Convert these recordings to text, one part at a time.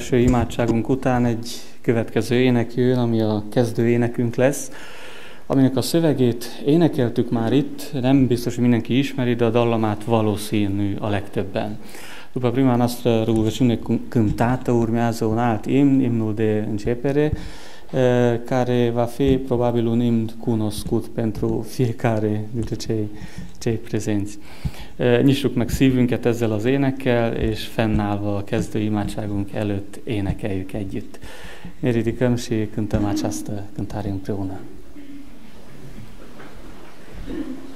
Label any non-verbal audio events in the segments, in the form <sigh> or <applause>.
első imádságunk után egy következő ének jön, ami a kezdő énekünk lesz, aminek a szövegét énekeltük már itt, nem biztos, hogy mindenki ismeri, de a dallamát valószínű a legtöbben. După prima noastră rugăciune cântată urmează un alt imn, imnul de începere, care va fi probabil un imn cunoscut pentru fiecare dintre cei, cei prezenți. Nyissuk meg szívünket ezzel az énekkel, és fennállva a kezdő imádságunk előtt énekeljük együtt. Ne ridicăm și cântăm această cântare. Thank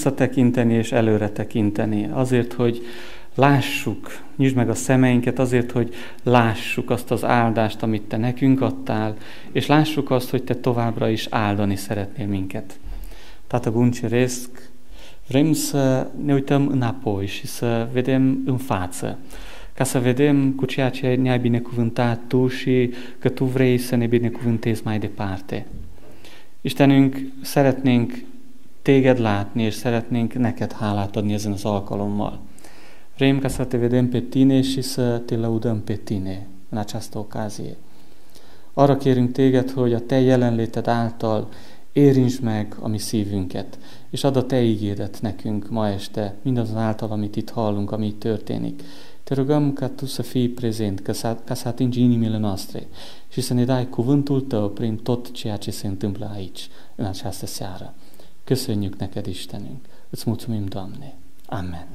visszatekinteni és előre tekinteni, azért, hogy lássuk, nyisd meg a szemeinket azért, hogy lássuk azt az áldást, amit Te nekünk adtál, és lássuk azt, hogy Te továbbra is áldani szeretnél minket. Tată bun ceresc, vrem să ne uităm înapoi și să vedem în față, ca să vedem cu ceea ce ne-ai binecuvântat Tu și că Tu vrei să ne binecuvântezi mai departe. Istenünk, szeretnénk Téged látni, és szeretnénk neked hálát adni ezen az alkalommal. Vrem ca să te vedem pe tine și să te lăudăm pe tine în această. Arra kérünk téged, hogy a te jelenléted által érints meg a mi szívünket, és add a te ígéret nekünk ma este, mindazonáltal, amit itt hallunk, ami itt történik. Te rugăm ca Tu să fii prezent, ca să, ca să atingi inimile noastre și să ne dai cuvântul Tău prin tot ceea ce se întâmplă aici, în această seară. Köszönjük neked, Istenünk! Îți mulțumim, Doamne! Amen.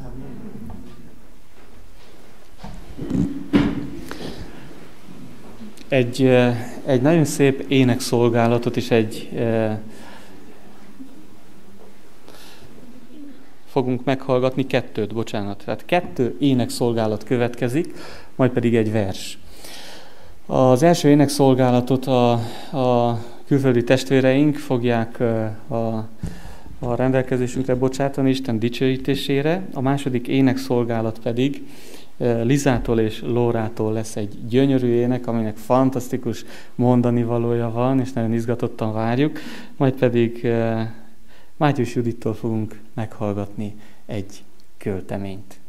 Egy, egy nagyon szép énekszolgálatot és egy fogunk meghallgatni, kettőt, bocsánat. Tehát kettő énekszolgálat következik, majd pedig egy vers. Az első énekszolgálatot a, a külföldi testvéreink fogják a, a rendelkezésünkre bocsátani Isten dicsőítésére, a második énekszolgálat pedig eh, Lizától és Lórától lesz egy gyönyörű ének, aminek fantasztikus mondani valója van, és nagyon izgatottan várjuk, majd pedig eh, Mátyus Judittól fogunk meghallgatni egy költeményt.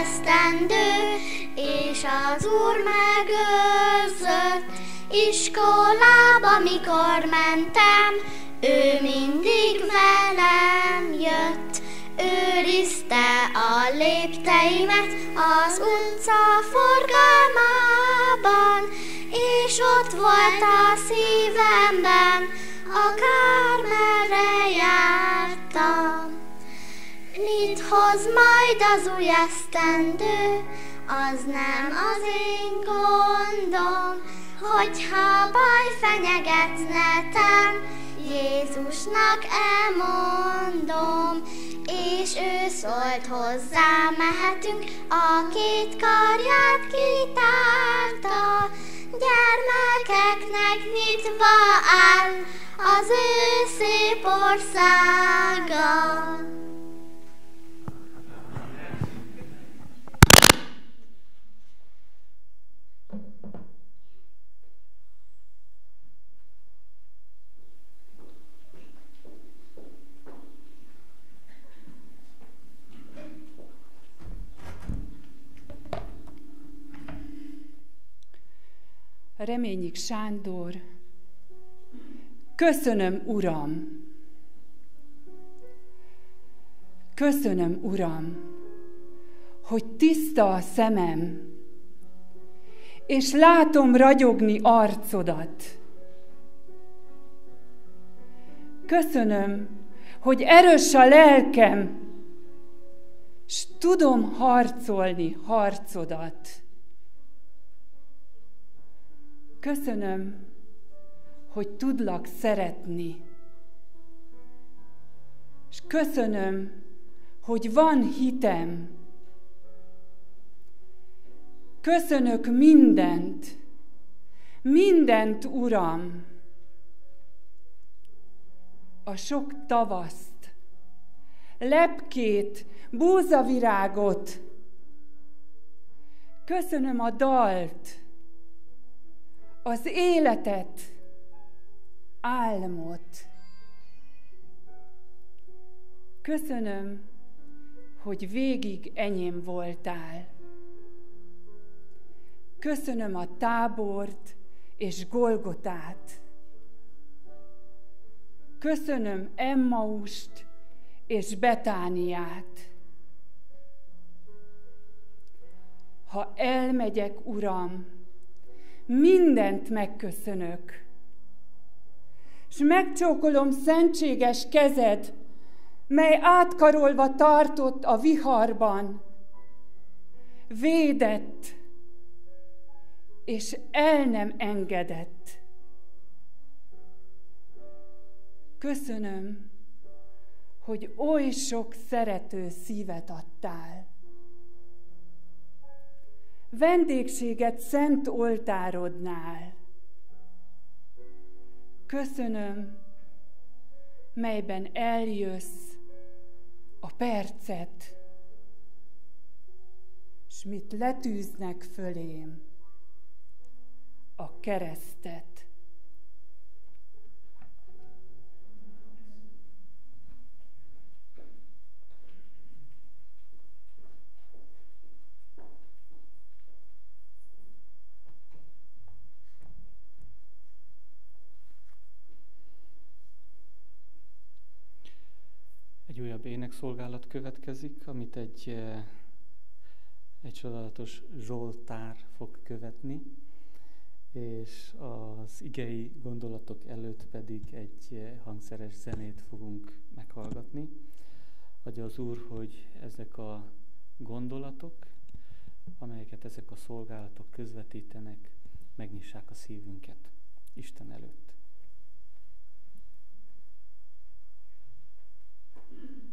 esztendő, és az Úr megőrzött. Iskolába, mikor mentem, az új esztendő, az nem az én gondom, hogyha baj fenyeget netem, Jézusnak elmondom, és ő szólt hozzá, mehetünk, a két karját kitárta, gyermekeknek nyitva áll az ő szép országa. Reményik Sándor, köszönöm, Uram, köszönöm, Uram, hogy tiszta a szemem, és látom ragyogni arcodat. Köszönöm, hogy erős a lelkem, s tudom harcolni harcodat. Köszönöm, hogy tudlak szeretni. És köszönöm, hogy van hitem. Köszönök mindent, mindent, Uram, a sok tavaszt, lepkét, búzavirágot. Köszönöm a dalt, az életet, álmot. Köszönöm, hogy végig enyém voltál. Köszönöm a tábort és Golgotát. Köszönöm Emmaust és Betániát. Ha elmegyek, Uram, mindent megköszönök. És megcsókolom szentséges kezed, mely átkarolva tartott a viharban, védett, és el nem engedett. Köszönöm, hogy oly sok szerető szívet adtál vendégséget szent oltárodnál. Köszönöm, melyben eljössz a percet, s mit letűznek fölém a keresztet. Énekszolgálat következik, amit egy, eh, egy csodálatos Zsoltár fog követni, és az igei gondolatok előtt pedig egy eh, hangszeres zenét fogunk meghallgatni. Adja az Úr, hogy ezek a gondolatok, amelyeket ezek a szolgálatok közvetítenek, megnyissák a szívünket Isten előtt. Či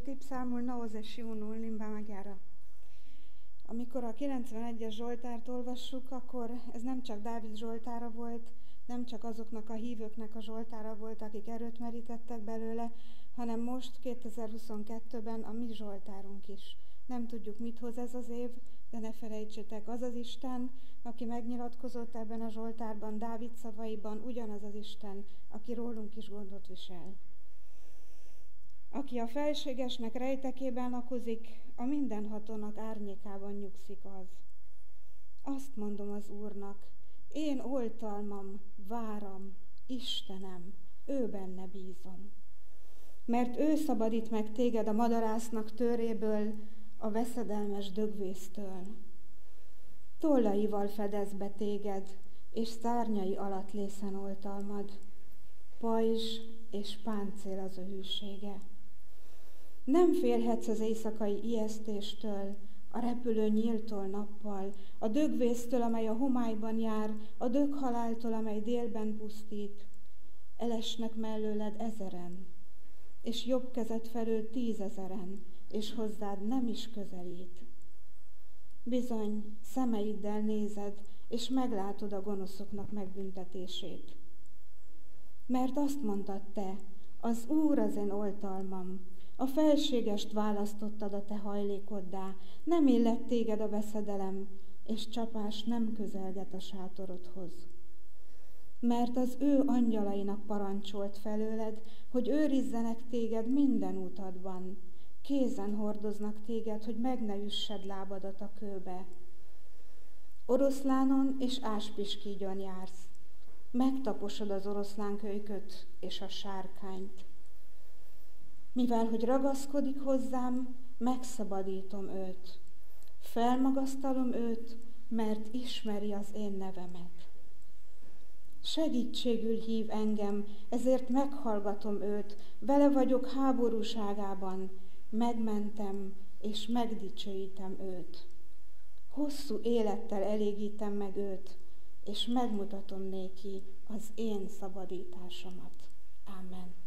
ty psalmul 91 în limba maghiară. Amikor a 91-es Zsoltárt olvassuk, akkor ez nem csak Dávid Zsoltára volt, nem csak azoknak a hívőknek a Zsoltára volt, akik erőt merítettek belőle, hanem most 2022-ben a mi Zsoltárunk is. Nem tudjuk, mit hoz ez az év, de ne felejtsétek, az az Isten, aki megnyilatkozott ebben a Zsoltárban, Dávid szavaiban, ugyanaz az Isten, aki rólunk is gondot visel. Aki a felségesnek rejtekében lakozik, a mindenhatónak árnyékában nyugszik az. Azt mondom az Úrnak, én oltalmam, váram, Istenem, ő benne bízom. Mert ő szabadít meg téged a madarásznak töréből, a veszedelmes dögvésztől. Tollaival fedez be téged, és szárnyai alatt lészen oltalmad. Pajzs és páncél az a hűsége. Nem félhetsz az éjszakai ijesztéstől, a repülő nyíltól nappal, a dögvésztől, amely a homályban jár, a döghaláltól, amely délben pusztít. Elesnek mellőled ezeren, és jobb kezed felől tízezeren, és hozzád nem is közelít. Bizony, szemeiddel nézed, és meglátod a gonoszoknak megbüntetését. Mert azt mondtad te, az Úr az én oltalmam, a felségest választottad a te hajlékoddá, nem illet téged a veszedelem, és csapás nem közelget a sátorodhoz. Mert az ő angyalainak parancsolt felőled, hogy őrizzenek téged minden útadban, kézen hordoznak téged, hogy meg ne üssed lábadat a kőbe. Oroszlánon és áspiskígyon jársz, megtaposod az oroszlán kölyköt és a sárkányt. Mivel, hogy ragaszkodik hozzám, megszabadítom őt. Felmagasztalom őt, mert ismeri az én nevemet. Segítségül hív engem, ezért meghallgatom őt, vele vagyok háborúságában, megmentem és megdicsőítem őt. Hosszú élettel elégítem meg őt, és megmutatom néki az én szabadításomat. Amen.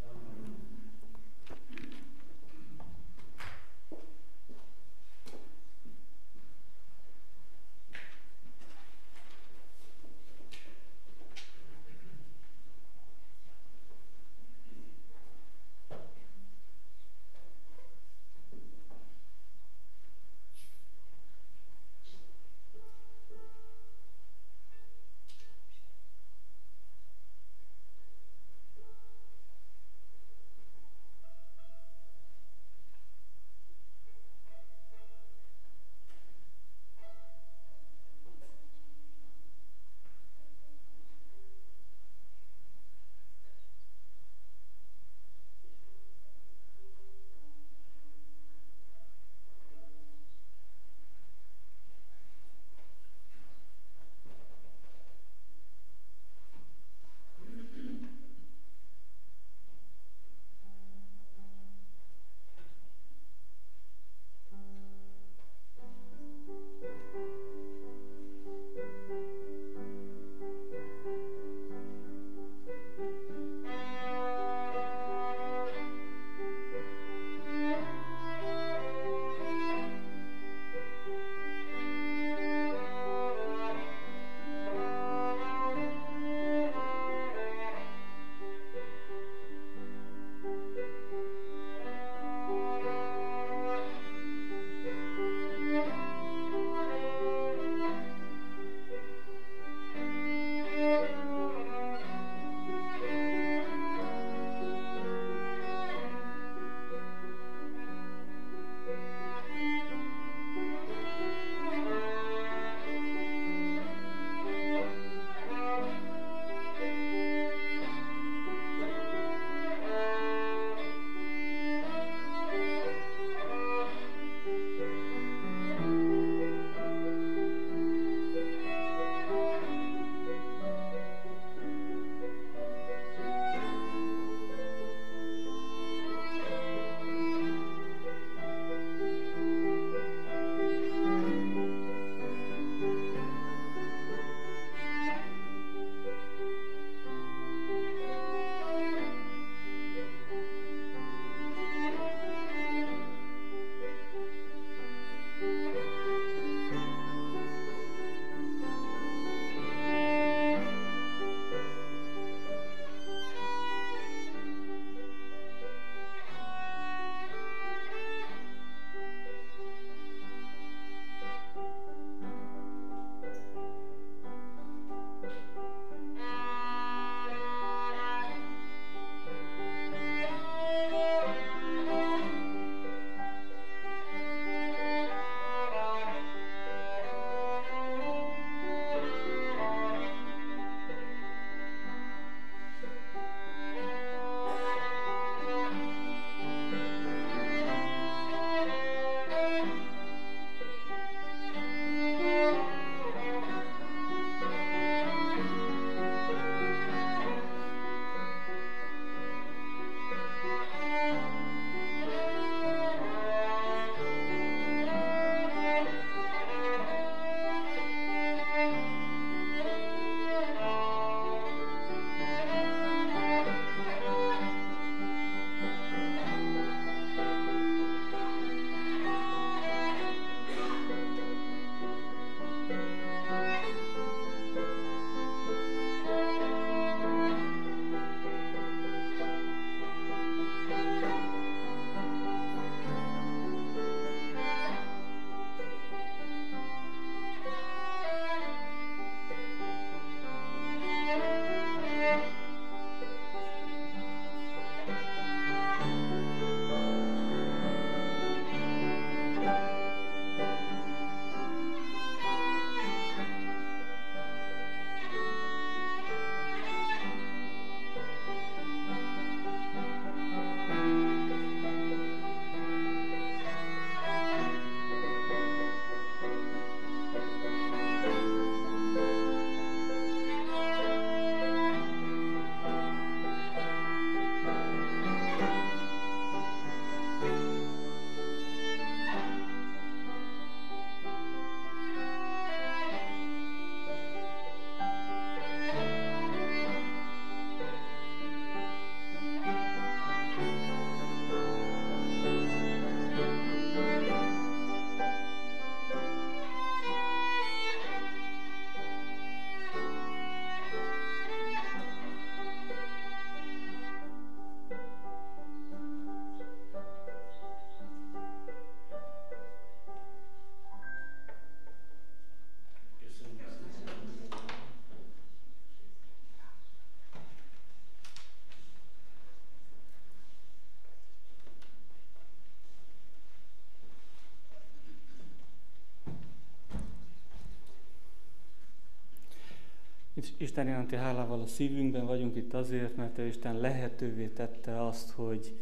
Isten iránti hálával a szívünkben vagyunk itt azért, mert ő Isten lehetővé tette azt, hogy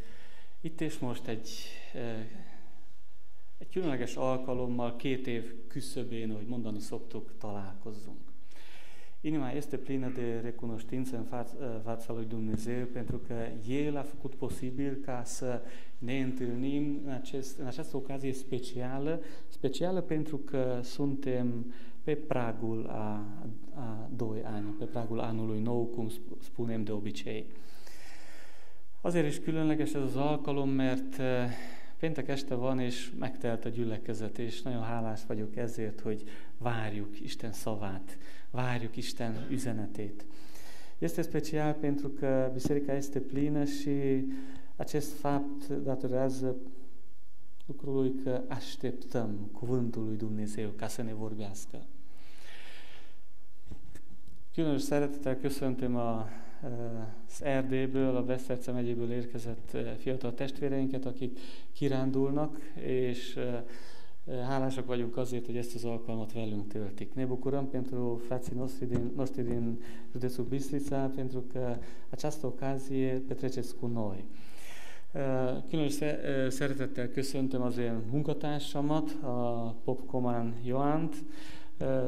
itt és most egy, egy különleges alkalommal, két év küszöbén, ahogy mondani szoktuk, találkozzunk. Inima este plină de recunoștință în fața, fața lui Dumnezeu pentru că El a făcut posibil ca să ne întâlnim în, acest, în această ocazie specială, specială pentru că suntem pe pragul a, a doi ani, pe pragul anului nou, cum spunem de obicei. Azért is különleges ez az alkalom, mert péntek este van, és megtelt a gyülekezet, és nagyon hálás vagyok ezért, hogy várjuk Isten szavát, várjuk Isten üzenetét. Este special pentru că biserica este plină și acest fapt datorează lucrului că așteptăm cuvântul lui Dumnezeu ca să ne vorbească. Különös szeretettel köszöntöm a, az Erdélyből, a Beszterce megyéből érkezett fiatal testvéreinket, akik kirándulnak, és hálásak vagyunk azért, hogy ezt az alkalmat velünk töltik. Ne bucurăm pentru frații noștri din, noștri din județul Bistrița, pentru că această ocazie petreceți cu noi. Különös szeretettel köszöntöm az én munkatársamat, a Popkomán Joánt,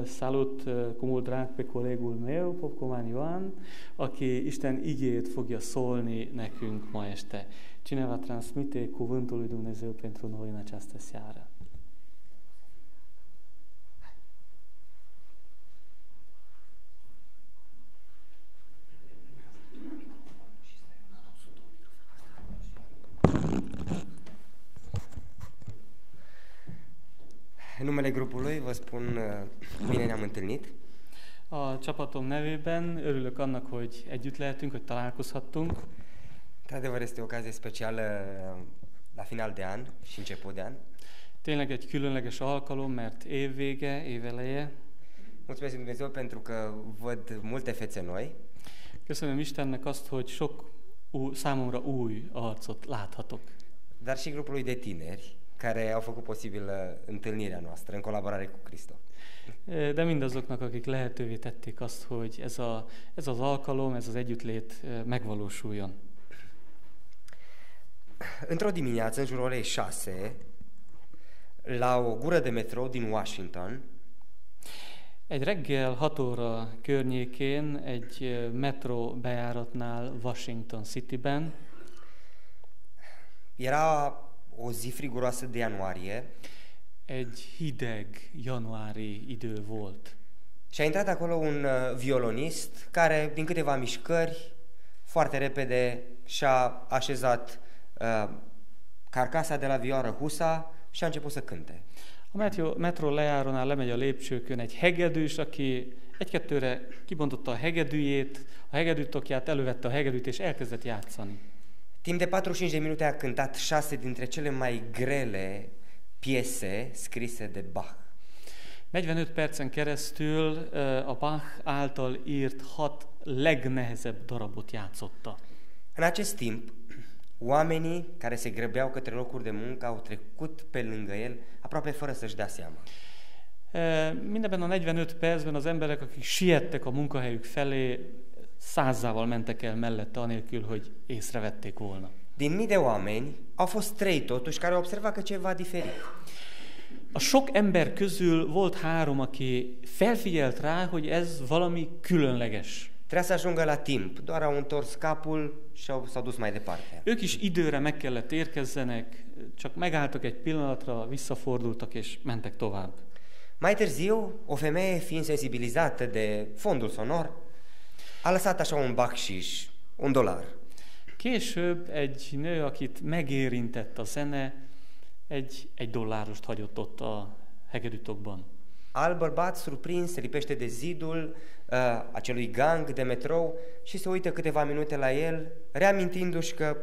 Salut cu mult drag pe colegul meu, Popcoman Ioan, aki Isten igét fogja szólni nekünk ma este. Cine va transmite cuvântul lui Dumnezeu pentru noi în această seară? În numele grupului vă spun uh, bine ne-am întâlnit. A csapatom nevében örülök annak, hogy együtt lehetünk, hogy találkozhattunk. Într-adevăr este o ocazie specială uh, la final de an și început de an. Tényleg egy különleges alkalom, mert évvége, éveleje. Mulțumesc Dumnezeu pentru că văd multe fețe noi. Köszönöm Istennek azt, hogy sok ú, számomra új arcot láthatok. Dar și grupului de tineri care au făcut posibil întâlnirea noastră în colaborare cu Cristo. De mindazoknak, akik lehetővé tették azt, hogy ez, a, ez az alkalom, ez az együttlét megvalósuljon. Într-o dimineață, în jurul orei 6, la o gură de metrou din Washington, egy reggel 6 óra környékén egy metró bejáratnál Washington Cityben era o zi friguroasă de ianuarie. Egy hideg januári idő volt. Și a intrat acolo un uh, violonist care, din câteva mișcări, foarte repede și-a așezat uh, carcasa de la vioară husa și a început să cânte. A metró, metró lejárónál lemegy a lépcsőkön egy hegedűs, aki egy-kettőre kibontotta a hegedűjét, a hegedűtokját, elővette a hegedűt és elkezdett játszani. Timp de 45 de minute a cântat șase dintre cele mai grele piese scrise de Bach. 45 percen keresztül a Bach által írt hat legnehezebb darabot játszotta. În acest timp, oamenii care se grăbeau către locuri de muncă au trecut pe lângă el aproape fără să-și dea seama. Mindebben a 45 percben az emberek, akik siettek a munkahelyük felé, százával mentek el mellette, anélkül, hogy észrevették volna. Din mii de oameni, au fost trei totuși care au observat că ceva diferit. A sok ember közül volt három, aki felfigyelt rá, hogy ez valami különleges. Trebuia să ajungă la timp, doar au întors capul și au, s-au dus mai departe. Ők is időre meg kellett érkezzenek, csak megálltak egy pillanatra, visszafordultak és mentek tovább. Mai târziu, o femeie fiind sensibilizată de fondul sonor, a lăsat așa un bacșiș, un dolar. Később egy nő, akit megérintett a zene, egy, egy dollárost hagyott ott a hegedűtokban. Alt bărbat, surprins, lipește de zidul uh, acelui gang de metrou și se uită câteva minute la el, reamintindu-și că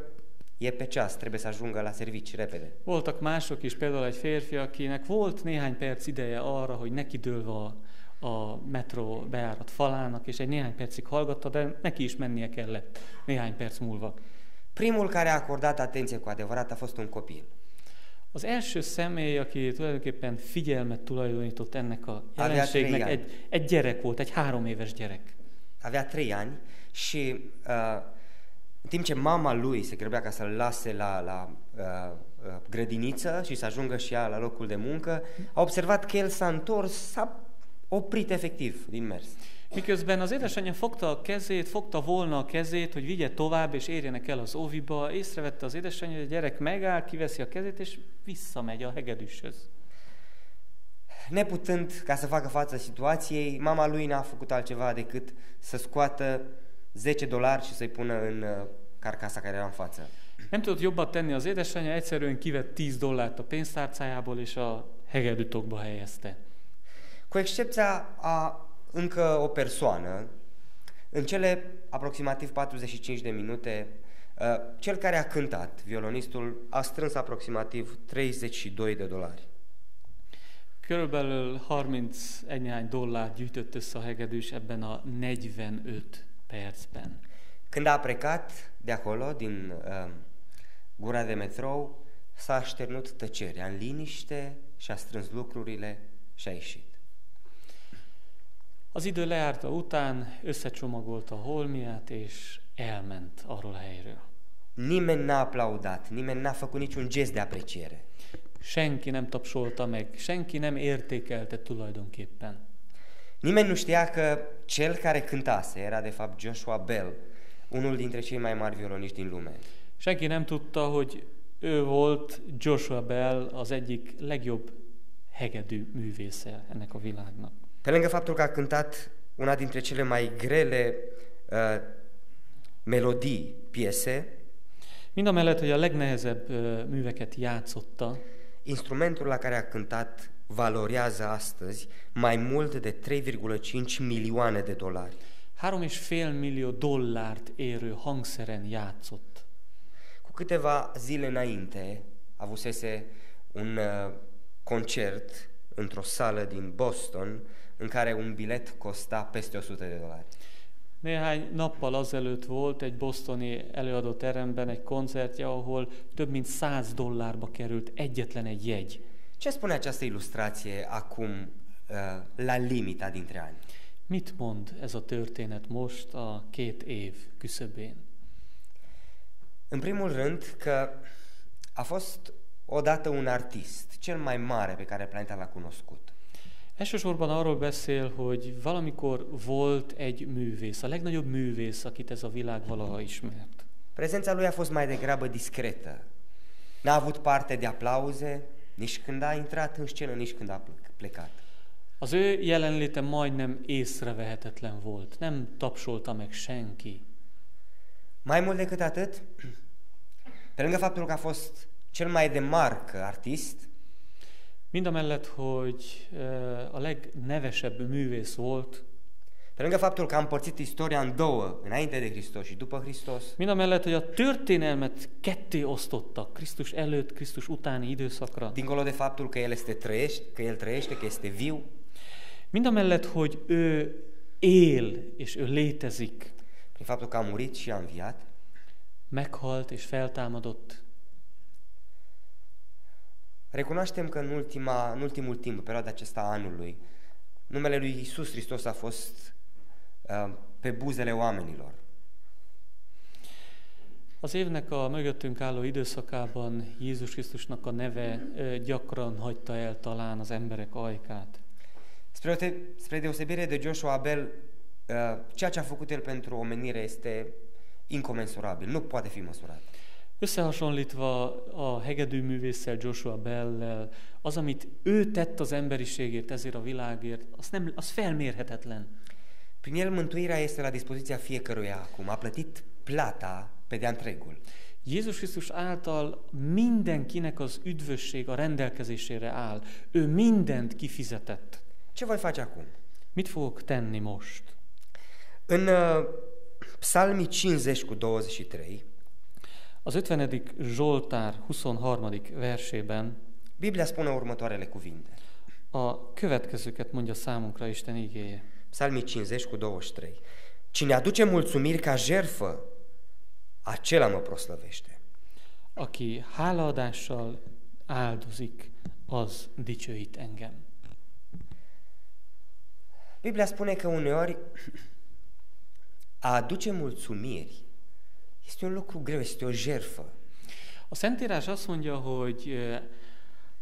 e pe ceas, trebuie să ajungă la servici repede. Voltak mások is, például egy férfi, akinek volt néhány perc ideje arra, hogy neki dőlve a a metró bejárat falának, és egy néhány percig hallgatta, de neki is mennie kellett néhány perc múlva. Primul care a acordat atenție cu adevărat a fost un copil. Az első személy, aki tulajdonképpen figyelmet tulajdonított ennek a jelenségnek, egy, egy gyerek volt, egy három éves gyerek. avea trei ani și uh, în timp ce mama lui se grăbea ca să-l lase la, la uh, uh, grădiniță și să ajungă și ea la locul de muncă, a observat că el s-a întors, s-a oprit efektív din mers. Miközben az édesanyja fogta a kezét, fogta volna a kezét, hogy vigye tovább és érjenek el az óviba, észrevette az édesanyja, hogy a gyerek megáll, kiveszi a kezét és visszamegy a hegedűshöz. Neputând ca să facă față situației, mama lui n-a făcut altceva decât să scoată 10 dolari și să-i pună în uh, carcasa care era în față. Nem tudott jobbat tenni az édesanyja, egyszerűen kivett 10 dollárt a pénztárcájából és a hegedűtokba helyezte. Cu excepția a încă o persoană, în cele aproximativ 45 de minute, uh, cel care a cântat, violonistul, a strâns aproximativ 32 de dolari. Körülbelül 31 néhány dollár gyűjtött össze a hegedűs ebben a 45 percben. Când a plecat de acolo, din uh, gura de metrou, s-a așternut tăcerea în liniște și a strâns lucrurile și a ieșit. Az idő lejárta után összecsomagolta a holmiát, és elment arról a helyről. Nimeni n-a aplaudat, nimeni n-a făcut niciun gest de apreciere. Senki nem tapsolta meg, senki nem értékelte tulajdonképpen. Nimeni nu știa că cel care cântase era de fapt Joshua Bell, unul dintre cei mai mari violoniști din lume. Senki nem tudta, hogy ő volt Joshua Bell, az egyik legjobb hegedű művésze ennek a világnak. Pe lângă faptul că a cântat una dintre cele mai grele uh, melodii, piese, Mind a mellett, hogy a legnehezebb ö, műveket játszotta, instrumentul la care a cântat valorează astăzi mai mult de 3,5 milioane de dolari. három és fél millió dollárt érő hangszeren játszott. Cu câteva zile înainte avusese un uh, concert într-o sală din Boston în care un bilet costa peste 100 de dolari. Néhány nappal azelőtt volt egy bostoni előadóteremben egy koncertje, ahol több mint 100 dollárba került egyetlen egy jegy. Ce spune această ilustrație acum uh, la limita dintre ani? Mit mond ez a történet most a két év küszöbén? În primul rând că a fost odată un artist, cel mai mare pe care planeta l-a cunoscut. Elsősorban arról beszél, hogy valamikor volt egy művész, a legnagyobb művész, akit ez a világ valaha ismert. Prezența lui a fost mai degrabă discretă. N-a avut parte de aplauze, nici când a intrat în scenă, nici când a plec- plecat. Az ő jelenléte majdnem észrevehetetlen volt, nem tapsolta meg senki. Mai mult decât atât, <clears throat> pe lângă faptul că a fost cel mai de marcă artist, Mind a mellett, hogy a legnevesebb művész volt, pe lângă faptul că a împărțit istoria în două, înainte de Hristos și după Hristos, mind a mellett, hogy a történelmet ketté osztottak, Krisztus előtt, Krisztus utáni időszakra, dincolo de faptul că el, este trăiește, că el trăiește, că este viu, mind a mellett, hogy ő él, és ő létezik, prin faptul că a murit și a înviat, meghalt és feltámadott, recunoaștem că în, ultima, în ultimul timp, în perioada acesta a anului, numele lui Isus Hristos a fost uh, pe buzele oamenilor. Az évnek a mögöttünk álló időszakában Jézus Krisztusnak a neve ö, gyakran hagyta el talán az emberek ajkát. Spre, ote- spre deosebire de Joshua Bell, uh, ceea ce a făcut el pentru omenire este incomensurabil, nu poate fi măsurat. Összehasonlítva a hegedűművésszel, Joshua Bell-lel, az, amit ő tett az emberiségért, ezért a világért, az, nem, az felmérhetetlen. Prin el mântuirea este la dispoziția fiecăruia acum, a plătit plata pe de întregul. Jézus Krisztus által mindenkinek az üdvösség a rendelkezésére áll. Ő mindent kifizetett. Ce voi face acum? Mit fogok tenni most? În uh, Psalmii 50 cu 23, Az 50. Zsoltár 23. versében Biblia spune următoarele cuvinte. a következőket mondja számunkra Isten igéje. Psalmii 50 cu 23. Cine aduce mulțumiri ca jerfă, acela mă proslăvește. Aki hálaadással áldozik, az dicsőít engem. Biblia spune că uneori <clears throat> a aduce mulțumiri este un lucru greu, este o jertfă. A Szentírás azt mondja, hogy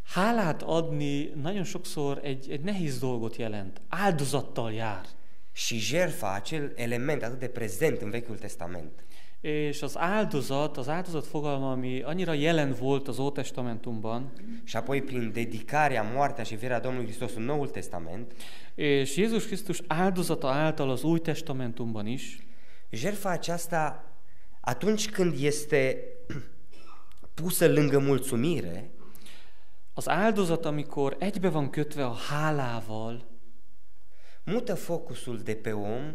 hálát adni nagyon sokszor egy, egy nehéz dolgot jelent. Áldozattal jár. Și jertfa, acel element atât de prezent în Vechiul Testament, És az áldozat, az áldozat fogalma, ami annyira jelen volt az Ótestamentumban, și apoi prin dedicarea, moartea și învierea Domnului Hristos în Noul Testament, és Jézus Krisztus áldozata által az Új Testamentumban is, jertfa aceasta, atunci când este <clears throat> pusă lângă mulțumire, az áldozat, amikor egybe van kötve a hálával, mută focusul de pe om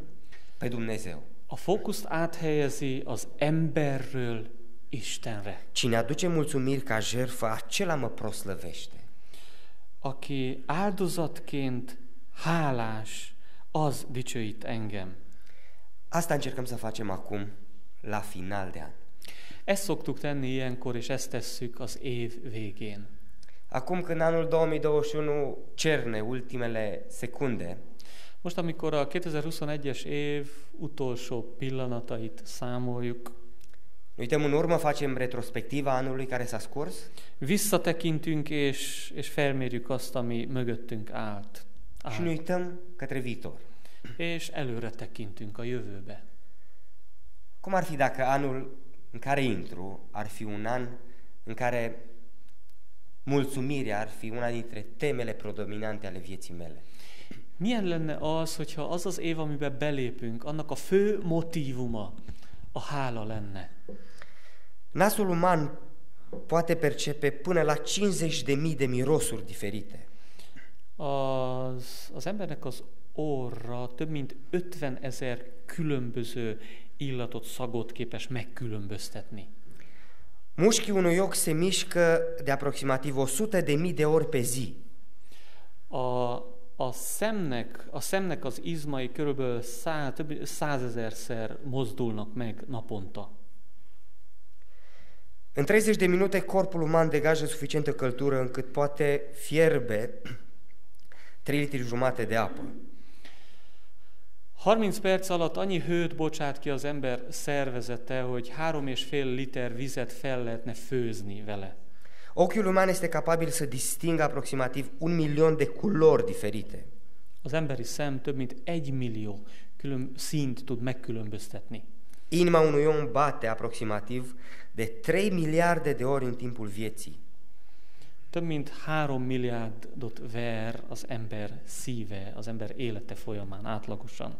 pe Dumnezeu. a fókuszt áthelyezi az emberről Istenre. Cine aduce mulțumiri ca jertfă, acela mă proslăvește. Aki áldozatként hálás, az dicsőít engem. Asta încercăm să facem acum, la final de an. Ezt szoktuk tenni ilyenkor, és ezt tesszük az év végén. Acum când anul 2021 cerne ultimele secunde, Most, amikor a 2021-es év utolsó pillanatait számoljuk, uităm în urmă, facem retrospectiva anului care s-a scurs visszatekintünk és, és felmérjük azt, ami mögöttünk állt. și ne állt. uităm către viitor. És előre tekintünk a jövőbe. Cum ar fi dacă anul în care intru ar fi un an în care mulțumirea ar fi una dintre temele predominante ale vieții mele? Milyen lenne az, hogyha az az év, amiben belépünk, annak a fő motívuma a hála lenne? Nasul uman poate percepe până la 50.000 de mirosuri diferite. Az, az embernek az orra több mint 50 ezer különböző illatot, szagot képes megkülönböztetni. Mușchii unui ochi se mișcă de aproximativ 100 de mii de ori pe zi. A, a, szemnek, a szemnek az izmai körülbelül szá, több mint százezerszer mozdulnak meg naponta. În 30 de minute corpul uman degajă suficientă căldură încât poate fierbe 3 litri jumate de apă. 30 perc alatt annyi hőt bocsát ki az ember szervezete, hogy három és fél liter vizet fel lehetne főzni vele. Ochiul uman este capabil să distingă aproximativ un milion de culori diferite. Az emberi szem több mint egy millió külön színt tud megkülönböztetni. Inima unui om bate aproximativ de 3 miliarde de ori în timpul vieții. Több mint három milliárdot ver az ember szíve, az ember élete folyamán átlagosan.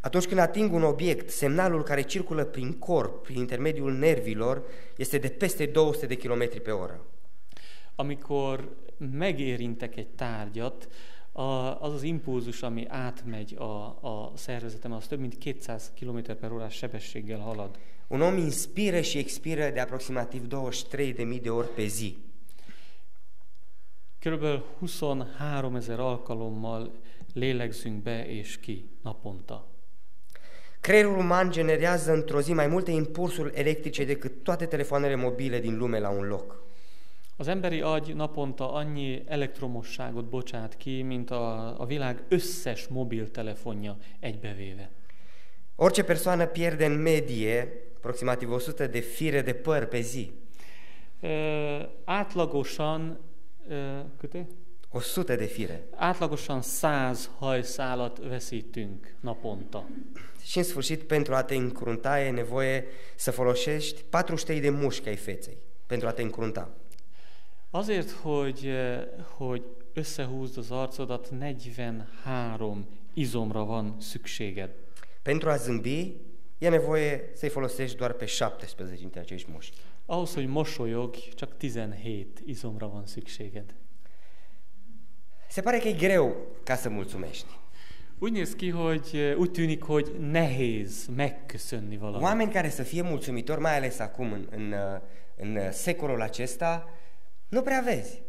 Atunci când ating un obiect, semnalul care circulă prin corp, prin intermediul nervilor, este de peste 200 de km pe oră. Amikor megérintek egy tárgyat, a, az az impulzus, ami átmegy a, a szervezetem, az több mint 200 km per órás sebességgel halad. Un om inspiră și expiră de aproximativ 23.000 de ori pe zi. Körülbelül 23 ezer alkalommal lélegzünk be és ki naponta. Creierul uman generează într-o zi mai multe impulsuri electrice decât toate telefoanele mobile din lume la un loc. Az emberi agy naponta annyi elektromosságot bocsát ki, mint a, a világ összes mobiltelefonja egybevéve. Orice persoană pierde în medie aproximativ 100 de fire de păr pe zi. Ö, átlagosan, ö, câte? 100 de fire. átlagosan 100 hajszálat veszítünk naponta. Și în sfârșit, pentru a te încrunta e nevoie să folosești 43 de mușchi ai feței pentru a te încrunta. Azért, hogy, eh, hogy összehúzd az arcodat, 43 izomra van szükséged. Pentru a zâmbi, e nevoie să-i folosești doar pe 17 dintre acești mușchi. Ahhoz, hogy mosolyogj, csak 17 izomra van szükséged. Se pare că e greu ca să mulțumești. Úgy néz ki, hogy úgy tűnik, hogy nehéz megköszönni valamit. Oameni care să fie mulțumitori, mai ales acum în, în, în secolul acesta, nu prea vezi.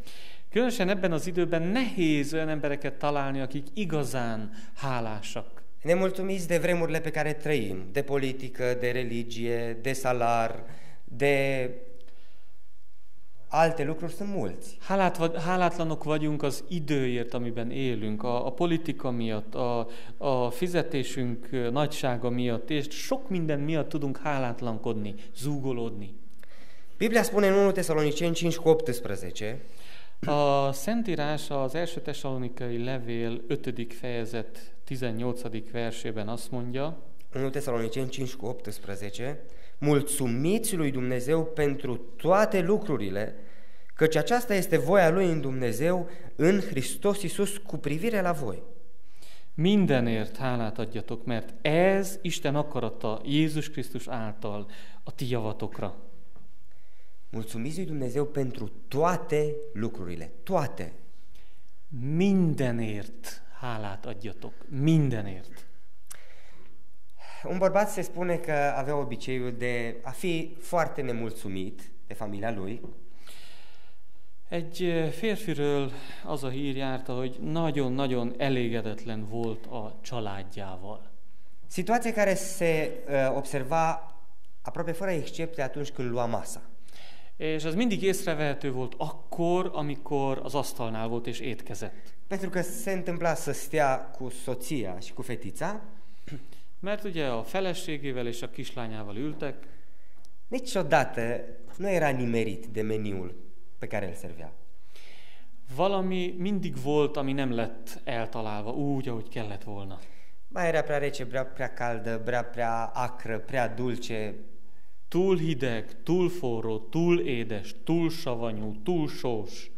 Különösen ebben az időben nehéz olyan embereket találni, akik igazán hálásak. Nemulțumiți de vremurile pe care trăim, de politică, de religie, de salar, de alte lucruri sunt mulți. Hálát, vagy- hálátlanok vagyunk az időért, amiben élünk, a, a politika miatt, a, a fizetésünk nagysága miatt, és sok minden miatt tudunk hálátlankodni, zúgolódni. Biblia spune în 1 Tesaloniceni 5 cu 18 A Szentírás az első tesalonikai levél 5. fejezet 18. versében azt mondja, 1 Tesaloniceni 5 cu 18 Mulțumiți lui Dumnezeu pentru toate lucrurile, căci aceasta este voia lui în Dumnezeu în Hristos Iisus cu privire la voi. mindenért hálát adjatok, mert ez Isten akarata Jézus Krisztus által a ti javatokra. Mulțumiți lui Dumnezeu pentru toate lucrurile, toate. Mindenért hálát adjatok, mindenért. Un bărbat se spune că avea obiceiul de a fi foarte nemulțumit de familia lui Egy ö, férfiről az a hír járta, hogy nagyon-nagyon elégedetlen volt a családjával. Situație care se uh, observa aproape fără excepție atunci când lua masa. És ez mindig észrevehető volt akkor, amikor az asztalnál volt és étkezett. Pentru că se întâmpla să stea cu soția și cu fetița, Mert ugye a feleségével és a kislányával ültek, niciodată nu era nimerit de meniul pe care îl servea. valami mindig volt, ami nem lett eltalálva úgy, ahogy kellett volna. Mai era prea rece, prea, prea caldă, prea, prea acră, prea dulce. Túl hideg, túl forró, túl édes, túl savanyú, túl sós.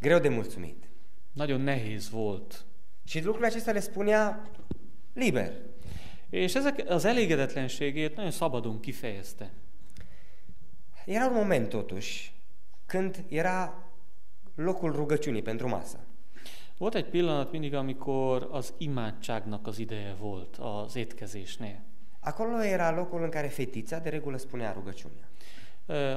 Greu de mulțumit. Nagyon nehéz volt. Și lucrurile acestea le spunea liber. És ezek az elégedetlenségét nagyon szabadon kifejezte. Era un moment totuși când era locul rugăciunii pentru masă. Volt egy pillanat mindig, amikor az imádságnak az ideje volt az étkezésnél. Acolo era locul în care fetița de regulă spunea rugăciunea.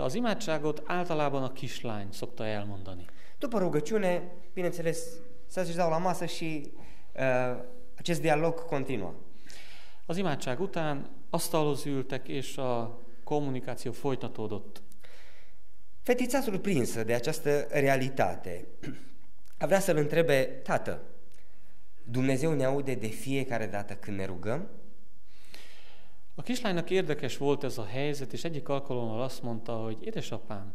Az imádságot általában a kislány szokta elmondani. După rugăciune, bineînțeles, se așezau la masă și uh, acest dialog continua. Az imádság után asztalhoz ültek, és a kommunikáció folytatódott. Fetița surprinsă de această realitate a vrea să-l întrebe, tată, Dumnezeu ne aude de fiecare dată când ne rugăm? A kislánynak érdekes volt ez a helyzet, és egyik alkalommal azt mondta, hogy édesapám,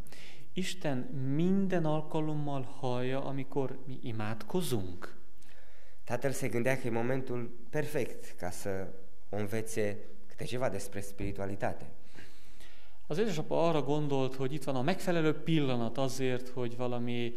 Isten minden alkalommal hallja, amikor mi imádkozunk. Tatăl se gândea că e momentul perfect ca să învețe câte ceva despre spiritualitate. Az édesapa arra gondolt, hogy itt van a megfelelő pillanat azért, hogy valami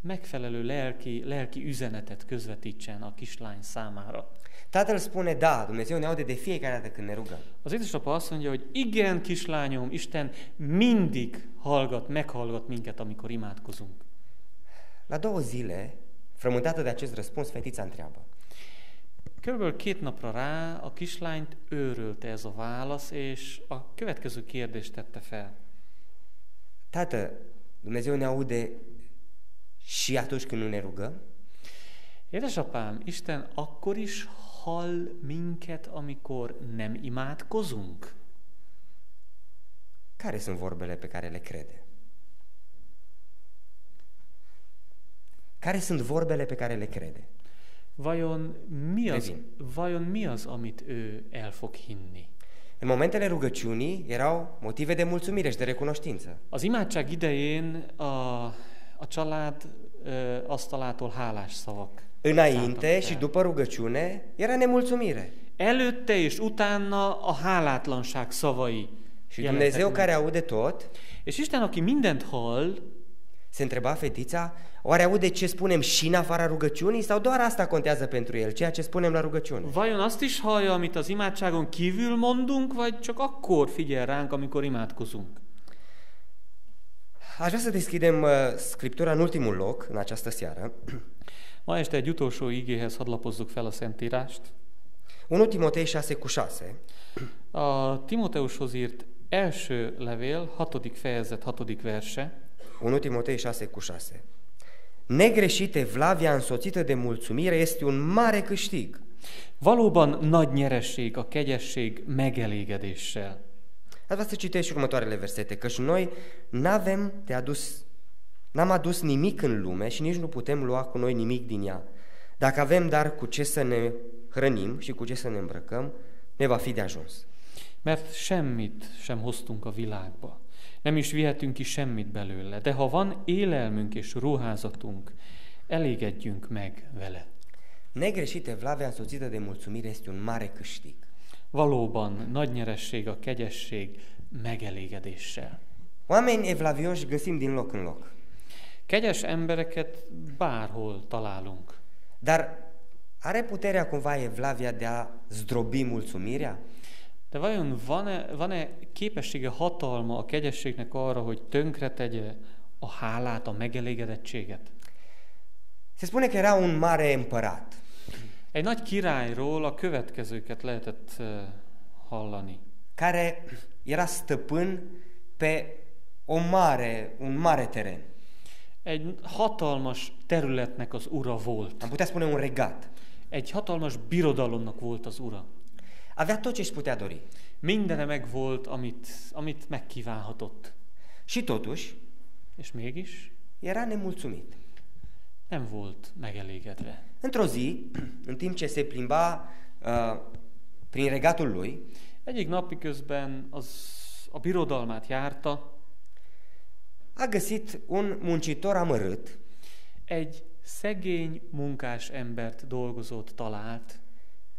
megfelelő lelki, lelki üzenetet közvetítsen a kislány számára. Tatăl spune, da, Dumnezeu ne aude de fiecare dată când ne rugăm. Az édesapa azt mondja, hogy igen, kislányom, Isten mindig hallgat, meghallgat minket, amikor imádkozunk. La două zile, frământată de acest răspuns, fetița întreabă. Körülbelül két napra rá a kislányt őrölte ez a válasz, és a következő kérdést tette fel. Tată, Dumnezeu ne aude și atunci când nu ne rugăm? Édesapám, Isten akkor is hall minket, amikor nem imádkozunk? Care sunt vorbele pe care le crede? Care sunt vorbele pe care le crede? Vajon mi az, vajon mi az, amit ő el fog hinni? În momentele rugăciunii erau motive de mulțumire și de recunoștință. Az imádság idején a, a család ö, asztalától hálás szavak. Înainte și după rugăciune era nemulțumire. Előtte és utána a hálátlanság szavai. Și Dumnezeu care aude tot, És Isten, aki mindent hall, se întreba fetița, oare aude ce spunem și în afara rugăciunii sau doar asta contează pentru el, ceea ce spunem la rugăciune? vajon azt is hallja, amit az imádságon kívül mondunk, vagy csak akkor figyel ránk, amikor imádkozunk? Aș vrea să deschidem uh, Scriptura în ultimul loc, în această seară. <clears throat> Ma este egy utolsó igéhez hadd lapozzuk fel a Szentírást. 1 Timotei 6 cu 6. A Timoteushoz írt első levél, hatodik fejezet, hatodik verse. 1 Timotei 6 cu 6. Negreșit evlavia însoțită de mulțumire este un mare câștig. Valóban nagy nyeresség a kegyesség megelégedéssel. Vreau să citesc și următoarele versete, căci noi n-avem de adus, n-am adus nimic în lume și nici nu putem lua cu noi nimic din ea. Dacă avem dar cu ce să ne hrănim și cu ce să ne îmbrăcăm, ne va fi de ajuns. Mert semmit sem hoztunk a világba. Nem is vihetünk ki semmit belőle. De ha van élelmünk és ruházatunk, elégedjünk meg vele. Negreșit evlavia însoțită de mulțumire este un mare câștig. Valóban nagy nyeresség a kegyesség megelégedéssel. Oameni evlavioși găsim din loc în loc. Kegyes embereket bárhol találunk. Dar are puterea cumva evlavia de a zdrobi mulțumirea? De vajon van-e, van-e képessége, hatalma a kegyességnek arra, hogy tönkretegye a hálát, a megelégedettséget? Se spune că era un mare împărat. Egy nagy királyról a következőket lehetett uh, hallani. care era stăpân pe o mare, un mare teren. Egy hatalmas területnek az ura volt. Am putea spune un regat. Egy hatalmas birodalomnak volt az ura. Avea tot ce își putea dori. Mindene meg volt, amit, amit megkívánhatott. Și totuși, És mégis era nemulțumit. nem volt megelégedve. Într-o zi, în timp ce se plimba uh, prin regatul lui, Egyik napi közben az a birodalmát járta, a găsit un muncitor amărât egy szegény munkás embert dolgozót talált,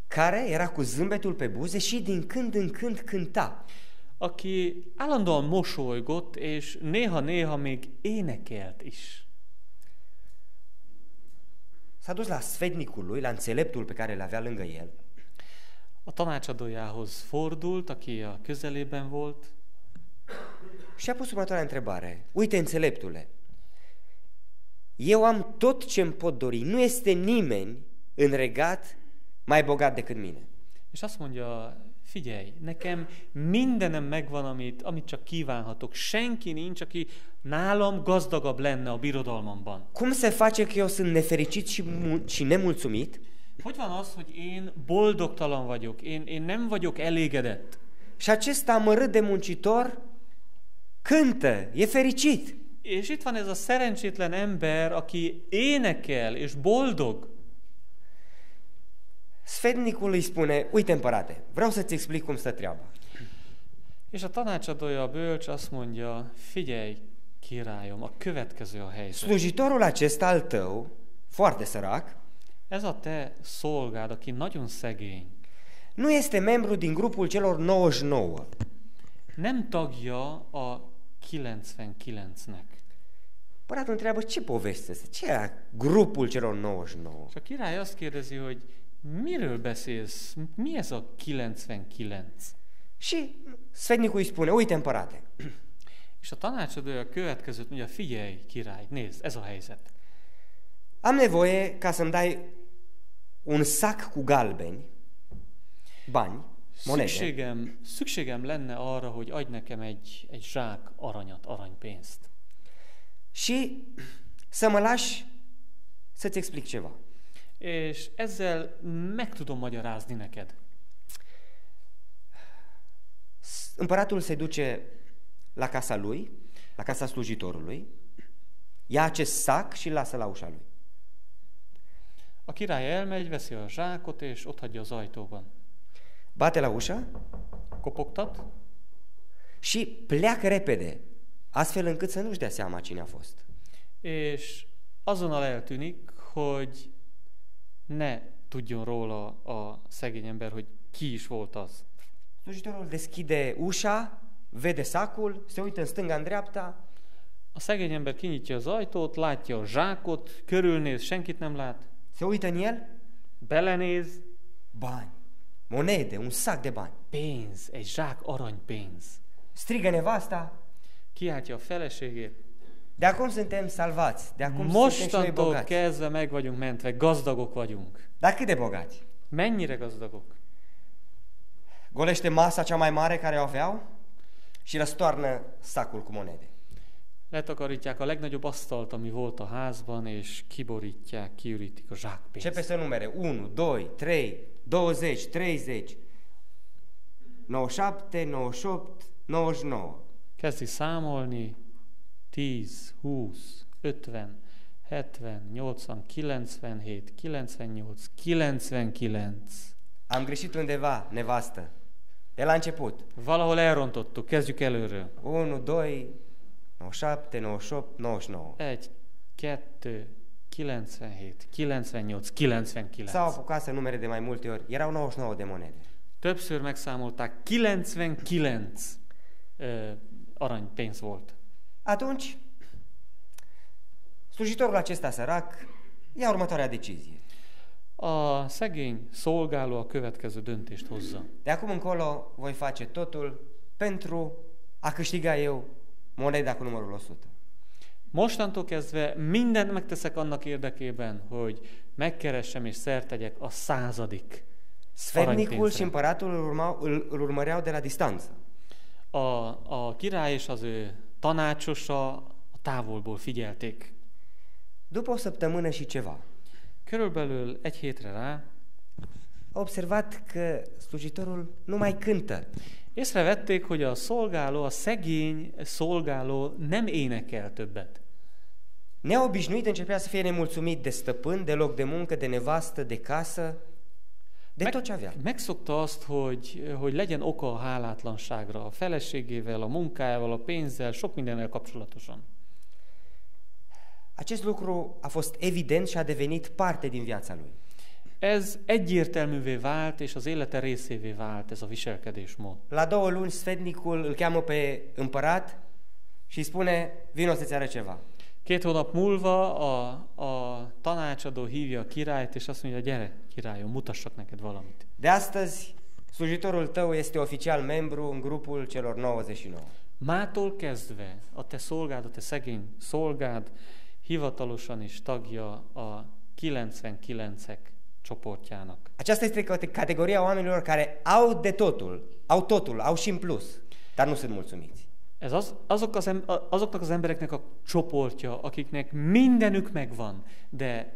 care era cu zâmbetul pe buze și din când în când cânta. aki állandóan mosolygott, és néha-néha még énekelt is. S-a dus la sfednicul lui, la înțeleptul pe care îl avea lângă el A tanácsadójához fordult, aki a közelében volt, și a pus următoarea întrebare. Uite, înțeleptule, eu am tot ce îmi pot dori. Nu este nimeni în regat mai bogat decât mine. és azt mondja, figyelj, nekem mindenem megvan, amit, amit csak kívánhatok. Senki nincs, aki nálam gazdagabb lenne a birodalmamban. Cum se face că eu sunt nefericit și, și nemulțumit Hogy van az, hogy én boldogtalan vagyok, én, én nem vagyok elégedett, și acest amărât de muncitor cântă, e fericit? és itt van ez a szerencsétlen ember, aki énekel és boldog. Sfednicul îi spune, uite împărate, vreau să-ți explic cum stă treaba. És a tanácsadója a bölcs azt mondja, figyelj, királyom, a következő a helyzet. Slujitorul acesta al tău, foarte sărac, Ez a te szolgád, aki nagyon szegény, nu este membru din grupul celor 99. nem tagja a 99-nek. Împăratul întreabă, ce poveste este? Ce e grupul celor 99? És a király azt kérdezi, hogy miről beszélsz? Mi ez a 99? Și sfednicul îi spune, uite împărate, <clears throat> És a tanácsadója a következőt mondja, figyelj, király, nézd, ez a helyzet. am nevoie ca să-mi dai un sac cu galbeni, bani, monede, Szükségem, szükségem lenne arra, hogy adj nekem egy, egy zsák aranyat, aranypénzt. și să mă lași să-ți explic ceva. És ezzel meg tudom magyarázni neked. Împăratul se duce la casa lui, la casa slujitorului, ia acest sac și lasă la ușa lui. A király elmegy, veszi a zsákot, és ott hagyja az ajtóban. Bate la ușă Kopogtat, și pleacă repede, astfel încât să nu-și dea seama cine a fost. és azonnal eltűnik, hogy ne tudjon róla a szegény ember, hogy ki is volt az. Slujitorul deschide ușa, vede sacul, se uită în stânga, în dreapta, A szegény ember kinyitja az ajtót, látja a zsákot, körülnéz, senkit nem lát, se uită în el, belenéz, bani, monede, un sac de bani. pénz, egy zsák aranypénz. Strigă nevasta, Kiáltja a feleségét. De acum suntem salvați, de acum suntem Mostantól bogați. kezdve meg vagyunk mentve, gazdagok vagyunk. Dar cât de bogați? Mennyire gazdagok? Golește masa cea mai mare care o aveau și răstoarnă sacul cu monede. Letakarítják a legnagyobb asztalt, ami volt a házban, és kiborítják, kiürítik a Începe zsákpénzt. să numere 1, 2, 3, 20, 30, 97, 98, 99. Kezdi számolni 10, 20, 50, 70, 80, 97, 98, 99. Am greșit undeva, nevastă. De la început. Valahol elrontottuk, kezdjük előről. 1, 2, 97, 98, 99. 1, 2, 97, 98, 99. S-au apucat să numere de mai multe ori. Erau 99 de monede. Többször megszámolták, 99 ö, aranypénz volt. Atunci, slujitorul acesta sărac ia următoarea decizie. A szegény szolgáló a következő döntést hozza. De acum încolo voi face totul pentru a câștiga eu moneda cu numărul 100. Mostantól kezdve mindent megteszek annak érdekében, hogy megkeressem és szertegyek a századik Sfetnicul și împăratul urmau, îl, îl urmăreau de la distanță. A, a király és az ő tanácsosa a távolból figyelték. După o săptămână și ceva, Körülbelül egy hétre rá a observat că slujitorul nu mai cântă. észrevették, hogy a szolgáló, a szegény szolgáló nem énekel többet. Neobișnuit începea să fie nemulțumit de stăpân, de loc de muncă, de nevastă, de casă, de tot avea. megszokta azt, hogy, hogy legyen oka a hálátlanságra, a feleségével, a munkájával, a pénzzel, sok mindennel kapcsolatosan. Acest lucru a fost evident și a devenit parte din viața lui. Ez egyértelművé vált, és az élete részévé vált ez a viselkedésmód. La două luni, sfetnicul îl cheamă pe împărat și spune, vino să-ți arăt ceva. Két hónap múlva a, a tanácsadó hívja a királyt, és azt mondja, gyere, királyom, mutassak neked valamit. De astăzi, slujitorul tău este oficial membru în grupul celor 99. Mától kezdve a te szolgád, a te szegény szolgád hivatalosan is tagja a 99-ek csoportjának. Aceasta este categoria oamenilor care au de totul, au totul, au și în plus, dar nu sunt mulțumiți. Ez az, azok az azoknak az embereknek a csoportja, akiknek mindenük megvan, de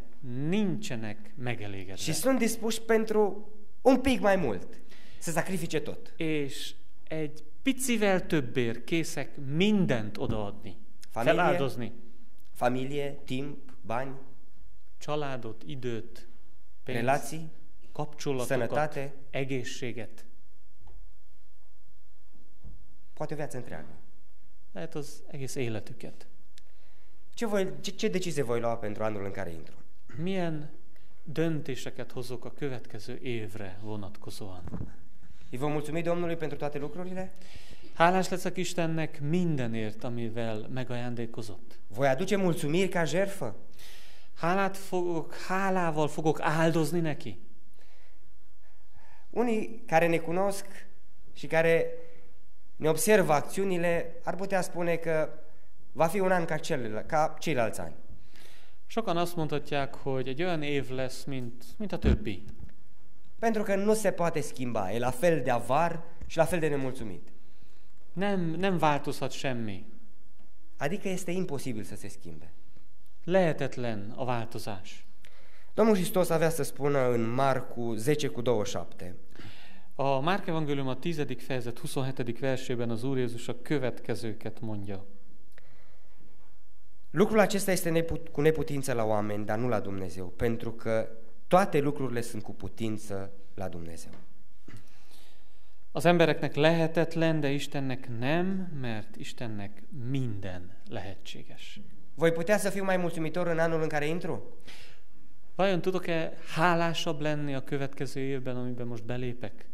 nincsenek Și megelégedve. sunt dispuși pentru un pic mai mult, să sacrifice tot. És egy picivel többért készek mindent odaadni, Familie. feláldozni. Familie, timp, bani, Családot, időt, pénzt, relații, kapcsolatokat, sănătate, egészséget. poate o viață întreagă. Lehet az egész életüket. Ce, voi, ce, ce decizie voi lua pentru anul în care intru? Milyen döntéseket hozok a következő évre vonatkozóan? Îi vom mulțumi Domnului pentru toate lucrurile? Hálás leszek Istennek mindenért, amivel megajándékozott. Voi aduce mulțumiri ca jertfă? Hálát fogok, hálával fogok áldozni neki. Unii care ne cunosc și care ne observă acțiunile ar putea spune că va fi un an ca, celălalt, ca ceilalți ani. Sokan azt mondhatják, hogy egy olyan év lesz, mint, mint a többi. Pentru că nu se poate schimba, e la fel de avar și la fel de nemulțumit. Nem, nem változhat semmi. Adică este imposibil să se schimbe. Lehetetlen a változás. Domnul Hristos avea să spună în Marcu 10 cu 27. A Márk Evangélium a 10. fejezet 27. versében az Úr Jézus a következőket mondja. Lucrul acesta este neput, cu neputință la oameni, dar nu la Dumnezeu, pentru că toate lucrurile sunt cu putință la Dumnezeu. Az embereknek lehetetlen, de Istennek nem, mert Istennek minden lehetséges. Voi putea să fiu mai mulțumitor în anul în care intru? Vajon tudok-e hálásabb lenni a következő évben, amiben most belépek?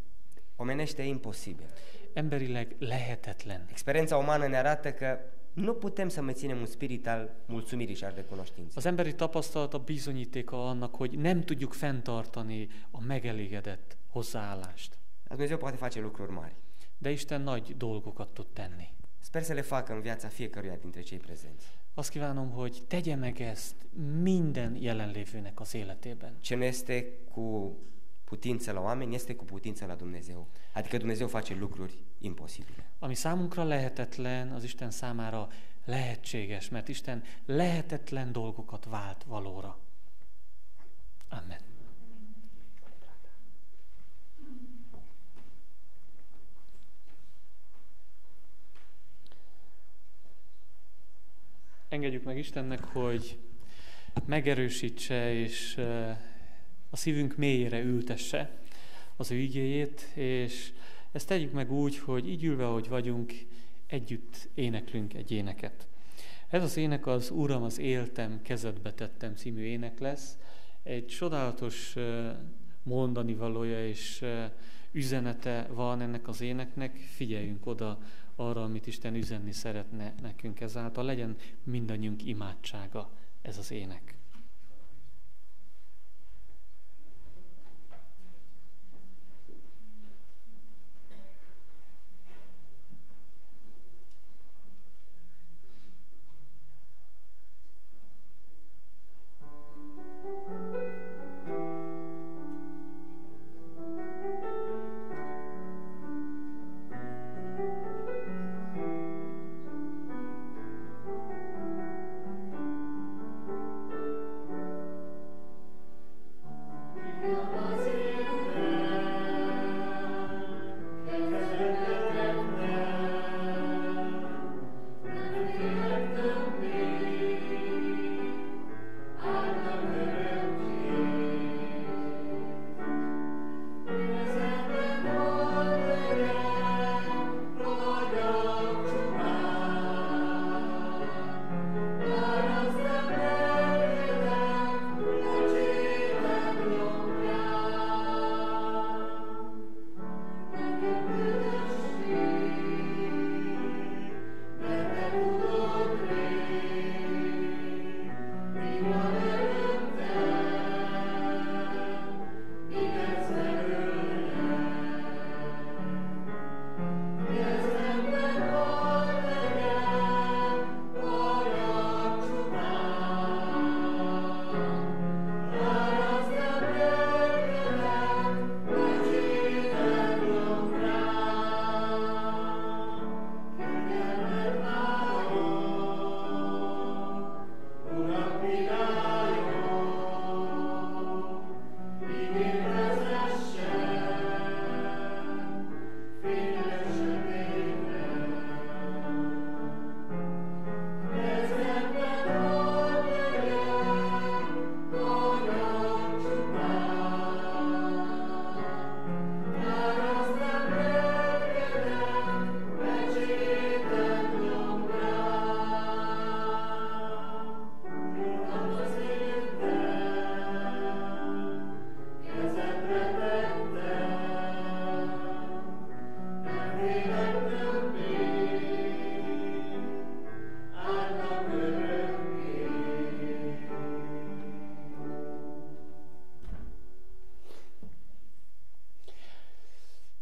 Omenește e imposibil. Emberileg lehetetlen. Experiența umană ne arată că nu putem să menținem un spirit al mulțumirii și al recunoștinței. Az emberi tapasztalata bizonyítéka annak, hogy nem tudjuk fenntartani a megelégedett hozzáállást. Dar Dumnezeu poate face lucruri mari. De Isten nagy dolgokat tud tenni. Sper să le facă în viața fiecăruia dintre cei prezenți. Azt kívánom, hogy tegye meg ezt minden jelenlévőnek az életében. Ce nu este cu putință la oameni este cu putință la Dumnezeu. Adică Dumnezeu face lucruri imposibile. Ami számunkra lehetetlen, az Isten számára lehetséges, mert Isten lehetetlen dolgokat vált valóra. Amen. Engedjük meg Istennek, hogy megerősítse és eh, a szívünk mélyére ültesse az ő igéjét, és ezt tegyük meg úgy, hogy így ülve, ahogy vagyunk, együtt éneklünk egy éneket. Ez az ének az Uram, az éltem, kezedbe tettem című ének lesz. Egy csodálatos mondani valója és üzenete van ennek az éneknek. Figyeljünk oda arra, amit Isten üzenni szeretne nekünk ezáltal. Legyen mindannyiunk imádsága ez az ének.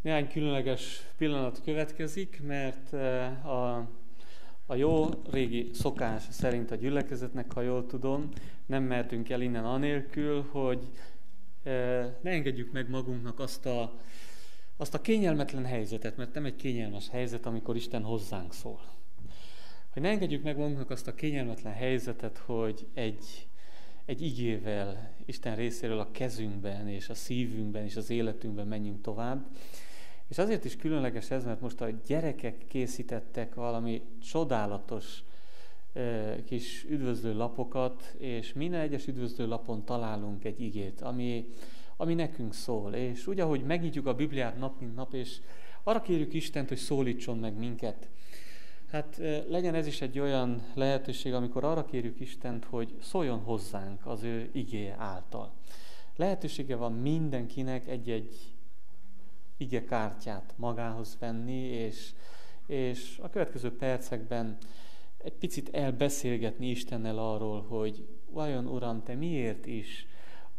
Néhány különleges pillanat következik, mert eh, a, a jó régi szokás szerint a gyülekezetnek, ha jól tudom, nem mehetünk el innen anélkül, hogy eh, ne engedjük meg magunknak azt a, azt a kényelmetlen helyzetet, mert nem egy kényelmes helyzet, amikor Isten hozzánk szól. Hogy ne engedjük meg magunknak azt a kényelmetlen helyzetet, hogy egy, egy igével Isten részéről a kezünkben és a szívünkben és az életünkben menjünk tovább, és azért is különleges ez, mert most a gyerekek készítettek valami csodálatos kis üdvözlő lapokat, és minden egyes üdvözlő lapon találunk egy igét, ami, ami nekünk szól. És úgy, ahogy megítjuk a Bibliát nap mint nap, és arra kérjük Istent, hogy szólítson meg minket. Hát legyen ez is egy olyan lehetőség, amikor arra kérjük Istent, hogy szóljon hozzánk az ő igéje által. Lehetősége van mindenkinek egy-egy ige kártyát magához venni, és, és a következő percekben egy picit elbeszélgetni Istennel arról, hogy vajon Uram, Te miért is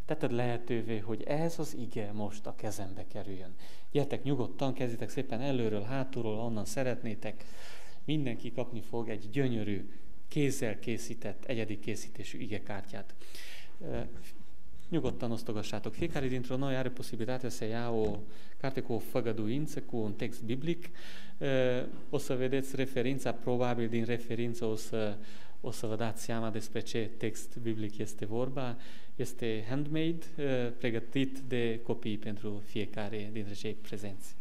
tetted lehetővé, hogy ez az ige most a kezembe kerüljön. Gyertek nyugodtan, kezditek szépen előről, hátulról, onnan szeretnétek. Mindenki kapni fog egy gyönyörű, kézzel készített, egyedi készítésű igekártyát. Nyugodtan osztogassátok. Fiecare dintre noi are posibilitatea să ia o carte cu o făgăduință, cu un text biblic. O să vedeți referința, probabil din referință o să, o să vă dați seama despre ce text biblic este vorba. Este handmade, pregătit de copii pentru fiecare dintre cei prezenți.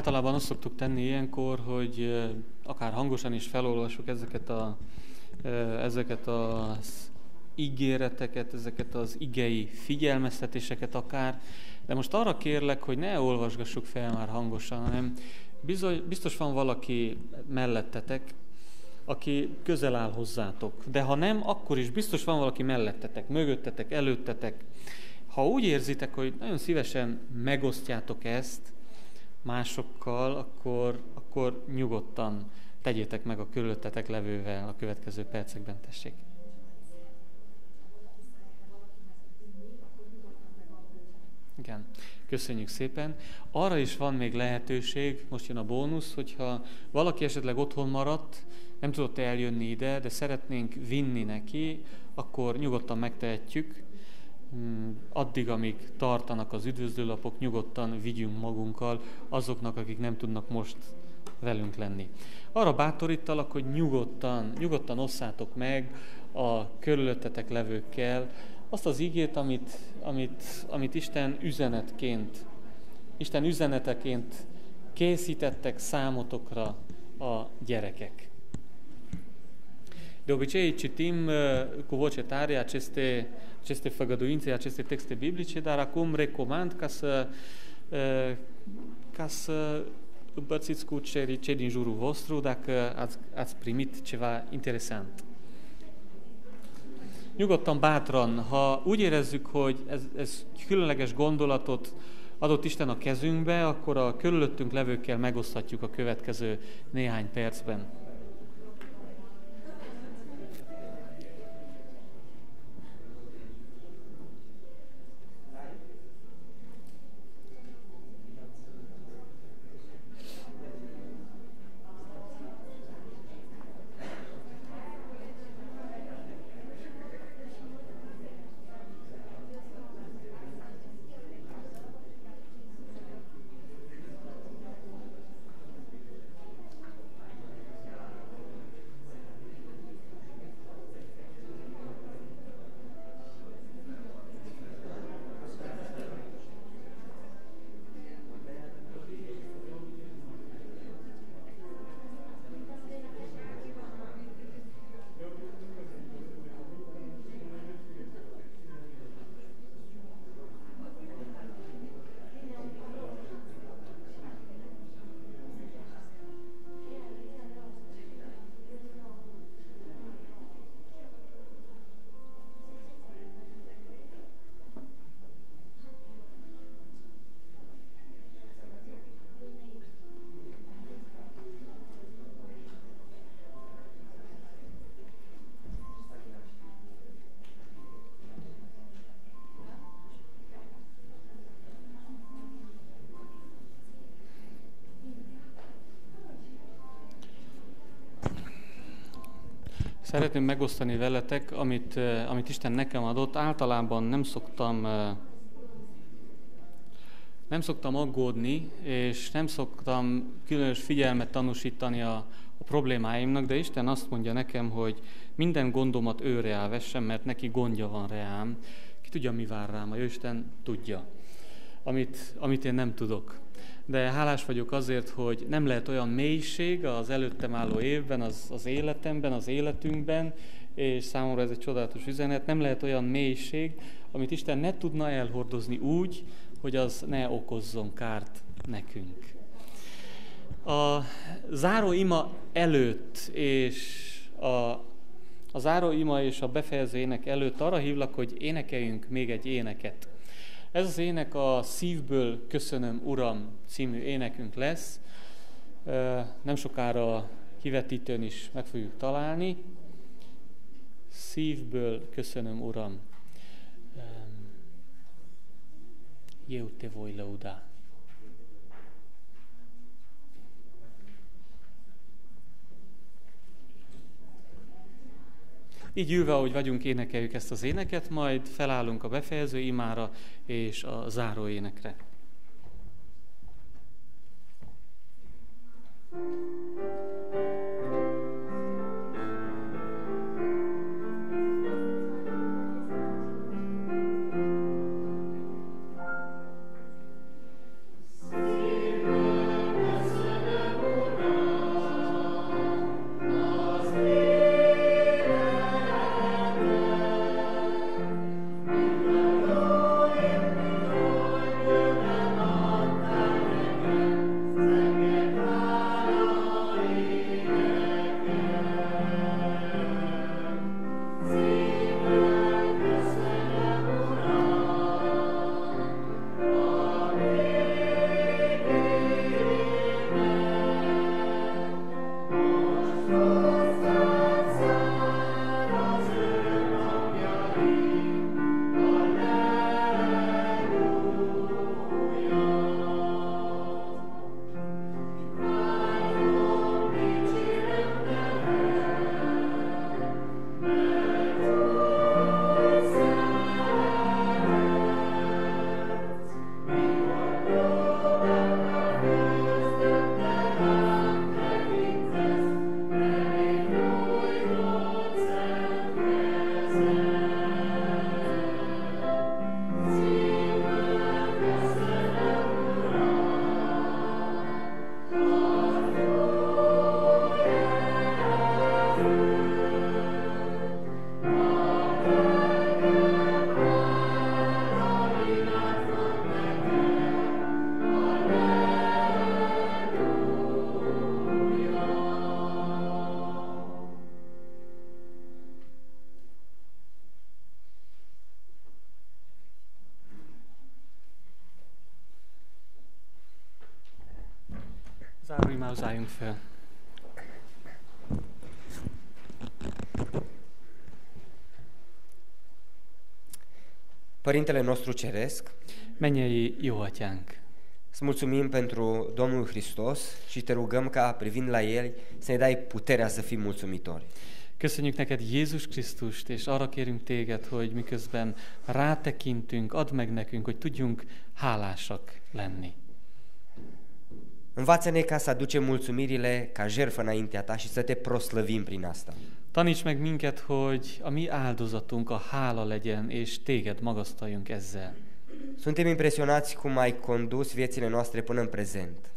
Általában azt szoktuk tenni ilyenkor, hogy akár hangosan is felolvassuk ezeket, a, ezeket az ígéreteket, ezeket az igei figyelmeztetéseket akár, de most arra kérlek, hogy ne olvasgassuk fel már hangosan, hanem bizony, biztos van valaki mellettetek, aki közel áll hozzátok. De ha nem, akkor is biztos van valaki mellettetek, mögöttetek, előttetek. Ha úgy érzitek, hogy nagyon szívesen megosztjátok ezt másokkal, akkor, akkor nyugodtan tegyétek meg a körülöttetek levővel a következő percekben, tessék. Igen, köszönjük szépen. Arra is van még lehetőség, most jön a bónusz, hogyha valaki esetleg otthon maradt, nem tudott eljönni ide, de szeretnénk vinni neki, akkor nyugodtan megtehetjük, addig, amíg tartanak az üdvözlőlapok, nyugodtan vigyünk magunkkal azoknak, akik nem tudnak most velünk lenni. Arra bátorítalak, hogy nyugodtan, nyugodtan osszátok meg a körülöttetek levőkkel azt az igét, amit, amit, amit Isten üzenetként, Isten üzeneteként készítettek számotokra a gyerekek. De obicei citim uh, cu voce tare aceste, aceste făgăduințe, aceste texte biblice, dar acum recomand ca să, uh, ca să împărțiți cu cei, cei din jurul vostru dacă ați, ați primit ceva interesant. Nyugodtan, bátran, ha úgy érezzük, hogy ez, ez különleges gondolatot adott Isten a kezünkbe, akkor a körülöttünk levőkkel megoszthatjuk a következő néhány percben. Szeretném megosztani veletek, amit, amit Isten nekem adott. Általában nem szoktam, nem szoktam aggódni, és nem szoktam különös figyelmet tanúsítani a, a problémáimnak, de Isten azt mondja nekem, hogy minden gondomat ő reál vessem, mert neki gondja van reám. Ki tudja, mi vár rám, a Isten tudja, amit, amit én nem tudok de hálás vagyok azért, hogy nem lehet olyan mélység az előttem álló évben, az, az életemben, az életünkben, és számomra ez egy csodálatos üzenet, nem lehet olyan mélység, amit Isten ne tudna elhordozni úgy, hogy az ne okozzon kárt nekünk. A záró ima előtt és a, a záró ima és a befejező ének előtt arra hívlak, hogy énekeljünk még egy éneket. Ez az ének a Szívből köszönöm, Uram című énekünk lesz. Nem sokára kivetítőn is meg fogjuk találni. Szívből köszönöm, Uram. Eu te voi lăuda. Így ülve, ahogy vagyunk, énekeljük ezt az éneket, majd felállunk a befejező imára és a záró énekre. Maus, álljunk fel. Părintele nostru Ceresc, Mennyei jó atyánk, îți mulțumim pentru Domnul Hristos și te rugăm ca, privind la El, să ne dai puterea să fim mulțumitori. köszönjük neked Jézus Krisztust, és arra kérünk téged, hogy miközben rátekintünk, add meg nekünk, hogy tudjunk hálásak lenni. Învață-ne ca să aducem mulțumirile ca jertfă înaintea ta și să te proslăvim prin asta. Taníts meg minket, hogy a mi áldozatunk a hála legyen, és téged magasztaljunk ezzel. Suntem impresionați cum ai condus viețile noastre până în prezent.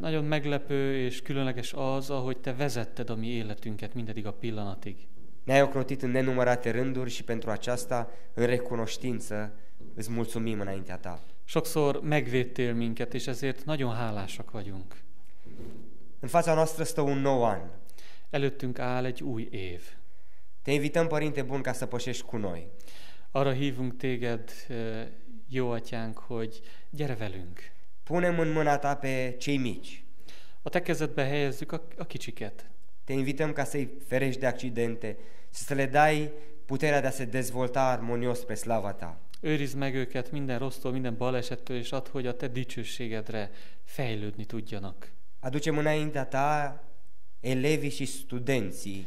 Nagyon meglepő és különleges az, ahogy te vezetted a mi életünket mindedig a pillanatig. Ne-ai ocrotit în nenumărate rânduri și pentru aceasta, în recunoștință, îți mulțumim înaintea ta. Sokszor megvédtél minket, és ezért nagyon hálásak vagyunk. În fața noastră stă un nou an. Előttünk áll egy új év. Te invităm, Părinte Bun, ca să pășești cu noi. Arra hívunk téged, ö, jó atyánk, hogy gyere velünk. Punem în mâna ta pe cei mici. A te kezedbe helyezzük a, a kicsiket. Te invităm ca să-i ferești de accidente să le dai puterea de a se dezvolta armonios spre slava ta. Őrizd meg őket minden rossztól, minden balesettől, és add, hogy a te dicsőségedre fejlődni tudjanak. Aducem înaintea ta elevii și studenții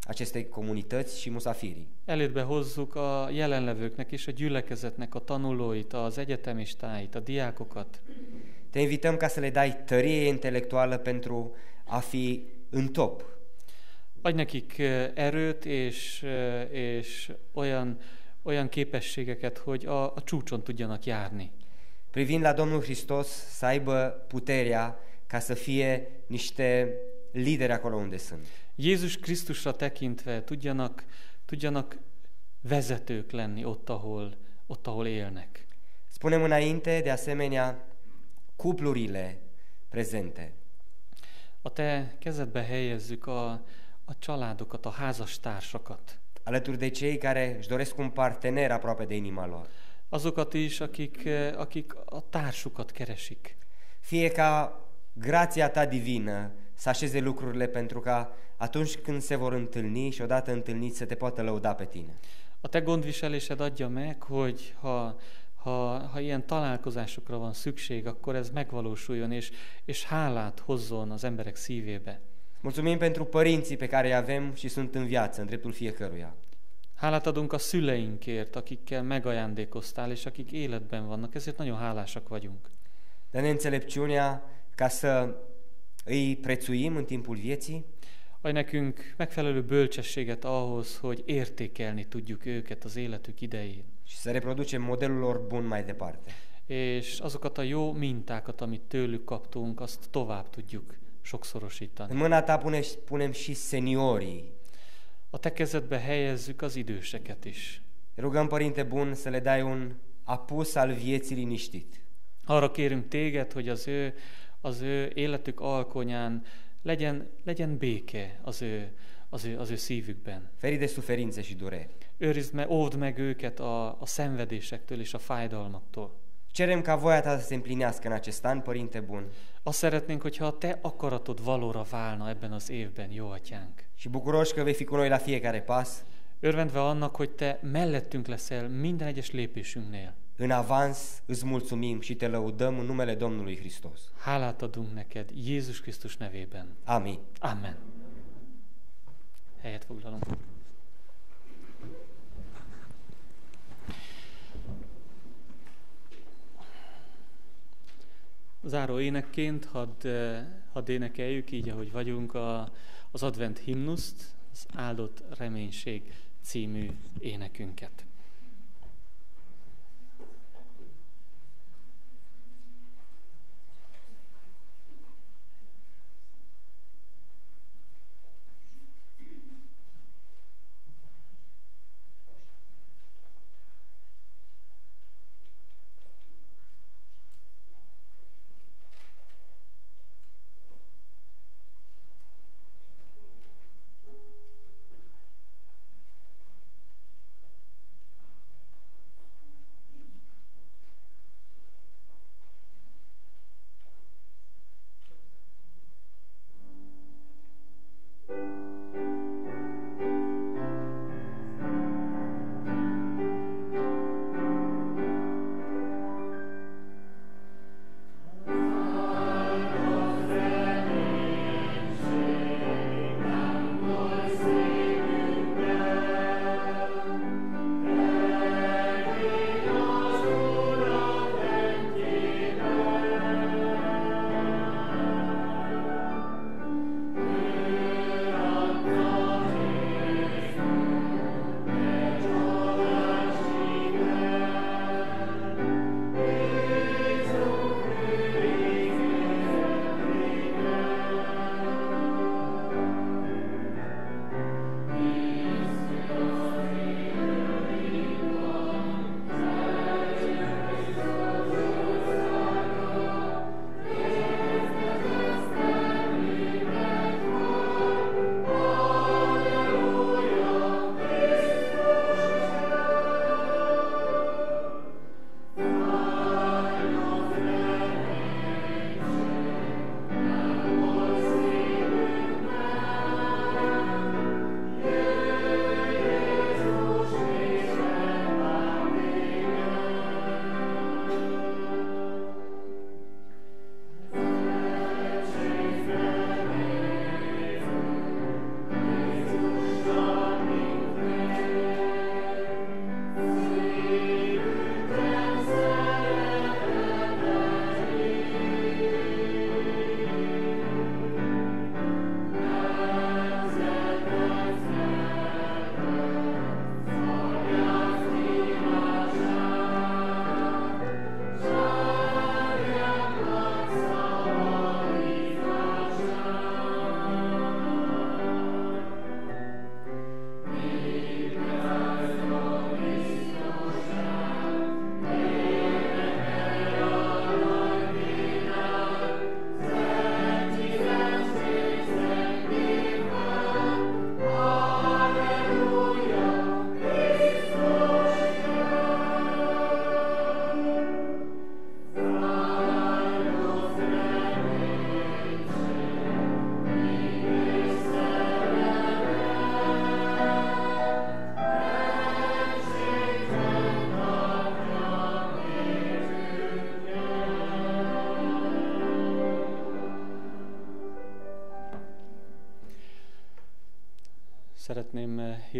acestei comunități și musafirii. Elédbe hozzuk a jelenlevőknek és a gyülekezetnek a tanulóit, az egyetemistáit, a diákokat. Te invităm ca să le dai tărie intelectuală pentru a fi în top. Adj nekik ö, erőt és, ö, és olyan, olyan képességeket, hogy a, a csúcson tudjanak járni. Privind la Domnul Hristos, să aibă puterea ca să fie niște lideri acolo unde sunt. Jézus Krisztusra tekintve tudjanak, tudjanak vezetők lenni ott ahol, ott, ahol élnek. Spunem înainte, de asemenea, cuplurile prezente. A te kezedbe helyezzük a, a családokat, a házastársakat. Alături de cei care își doresc un partener aproape de inima lor. Azokat is, akik, eh, akik a társukat keresik. Fie ca grația ta divină să așeze lucrurile pentru ca atunci când se vor întâlni și odată întâlniți să te poată lăuda pe tine. A te gondviselésed adja meg, hogy ha, ha, ha ilyen találkozásokra van szükség, akkor ez megvalósuljon, és, és hálát hozzon az emberek szívébe. Mulțumim pentru părinții pe care îi avem și sunt în viață, în dreptul fiecăruia. Hálát adunk a szüleinkért, akikkel megajándékoztál, és akik életben vannak, ezért nagyon hálásak vagyunk. Dă-ne înțelepciunea ca să îi prețuim în timpul vieții, Adj nekünk megfelelő bölcsességet ahhoz, hogy értékelni tudjuk őket az életük idején. și să reproducem modelul lor bun mai departe. És azokat a jó mintákat, amit tőlük kaptunk, azt tovább tudjuk sokszorosítani. În mâna ta pune, punem și seniorii. A te kezedbe helyezzük az időseket is. Rugăm, Părinte Bun, să le dai un apus al vieții liniștit. Arra kérünk téged, hogy az ő, az ő életük alkonyán legyen, legyen béke az ő, az, ő, az ő szívükben. Feri de suferințe și dureri. Őrizd meg, óvd meg őket a, a szenvedésektől és a fájdalmaktól. Cerem ca voia ta să se împlinească în acest an, Părinte Bun, Azt szeretnénk, hogyha a te akaratod valóra válna ebben az évben, jó atyánk. și bucuroși că vei fi cu noi la fiecare pas, Örvendve annak, hogy te mellettünk leszel minden egyes lépésünknél. în avans îți mulțumim și te lăudăm în numele Domnului Hristos. Hálát adunk neked Jézus Krisztus nevében. Amin. Amen. Záró énekként hadd, eh, hadd énekeljük így, ahogy vagyunk, a, az advent himnuszt, az áldott reménység című énekünket.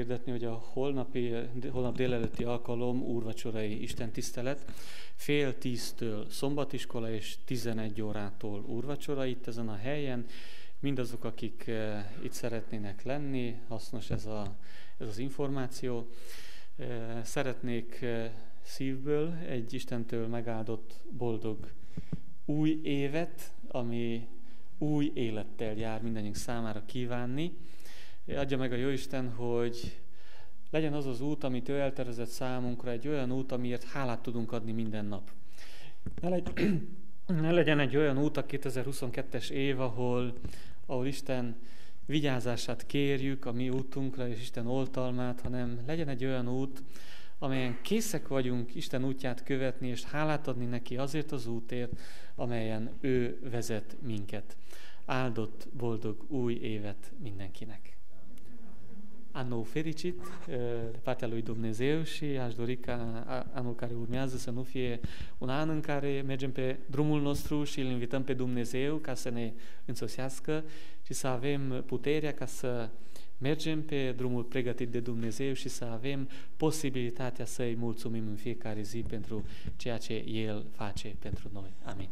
Hirdetni, hogy a holnapi, eh, holnap délelőtti alkalom úrvacsorai Isten tisztelet fél tíztől szombatiskola és 11 órától úrvacsora itt ezen a helyen. Mindazok, akik eh, itt szeretnének lenni, hasznos ez, a, ez az információ. Szeretnék szívből egy Istentől megáldott boldog új évet, ami új élettel jár mindannyiunk számára kívánni. Adja meg a Jóisten, hogy legyen az az út, amit ő eltervezett számunkra, egy olyan út, amiért hálát tudunk adni minden nap. Ne, legy, <clears throat> ne legyen egy olyan út a 2022-es év, ahol, ahol Isten vigyázását kérjük a mi útunkra, és Isten oltalmát, hanem legyen egy olyan út, amelyen készek vagyunk Isten útját követni, és hálát adni neki azért az útért, amelyen ő vezet minket. Áldott, boldog új évet mindenkinek! Anul fericit de partea lui Dumnezeu și aș dori ca anul care urmează să nu fie un an în care mergem pe drumul nostru și îl invităm pe Dumnezeu ca să ne însoțească, ci să avem puterea ca să mergem pe drumul pregătit de Dumnezeu și să avem posibilitatea să-i mulțumim în fiecare zi pentru ceea ce El face pentru noi. Amin.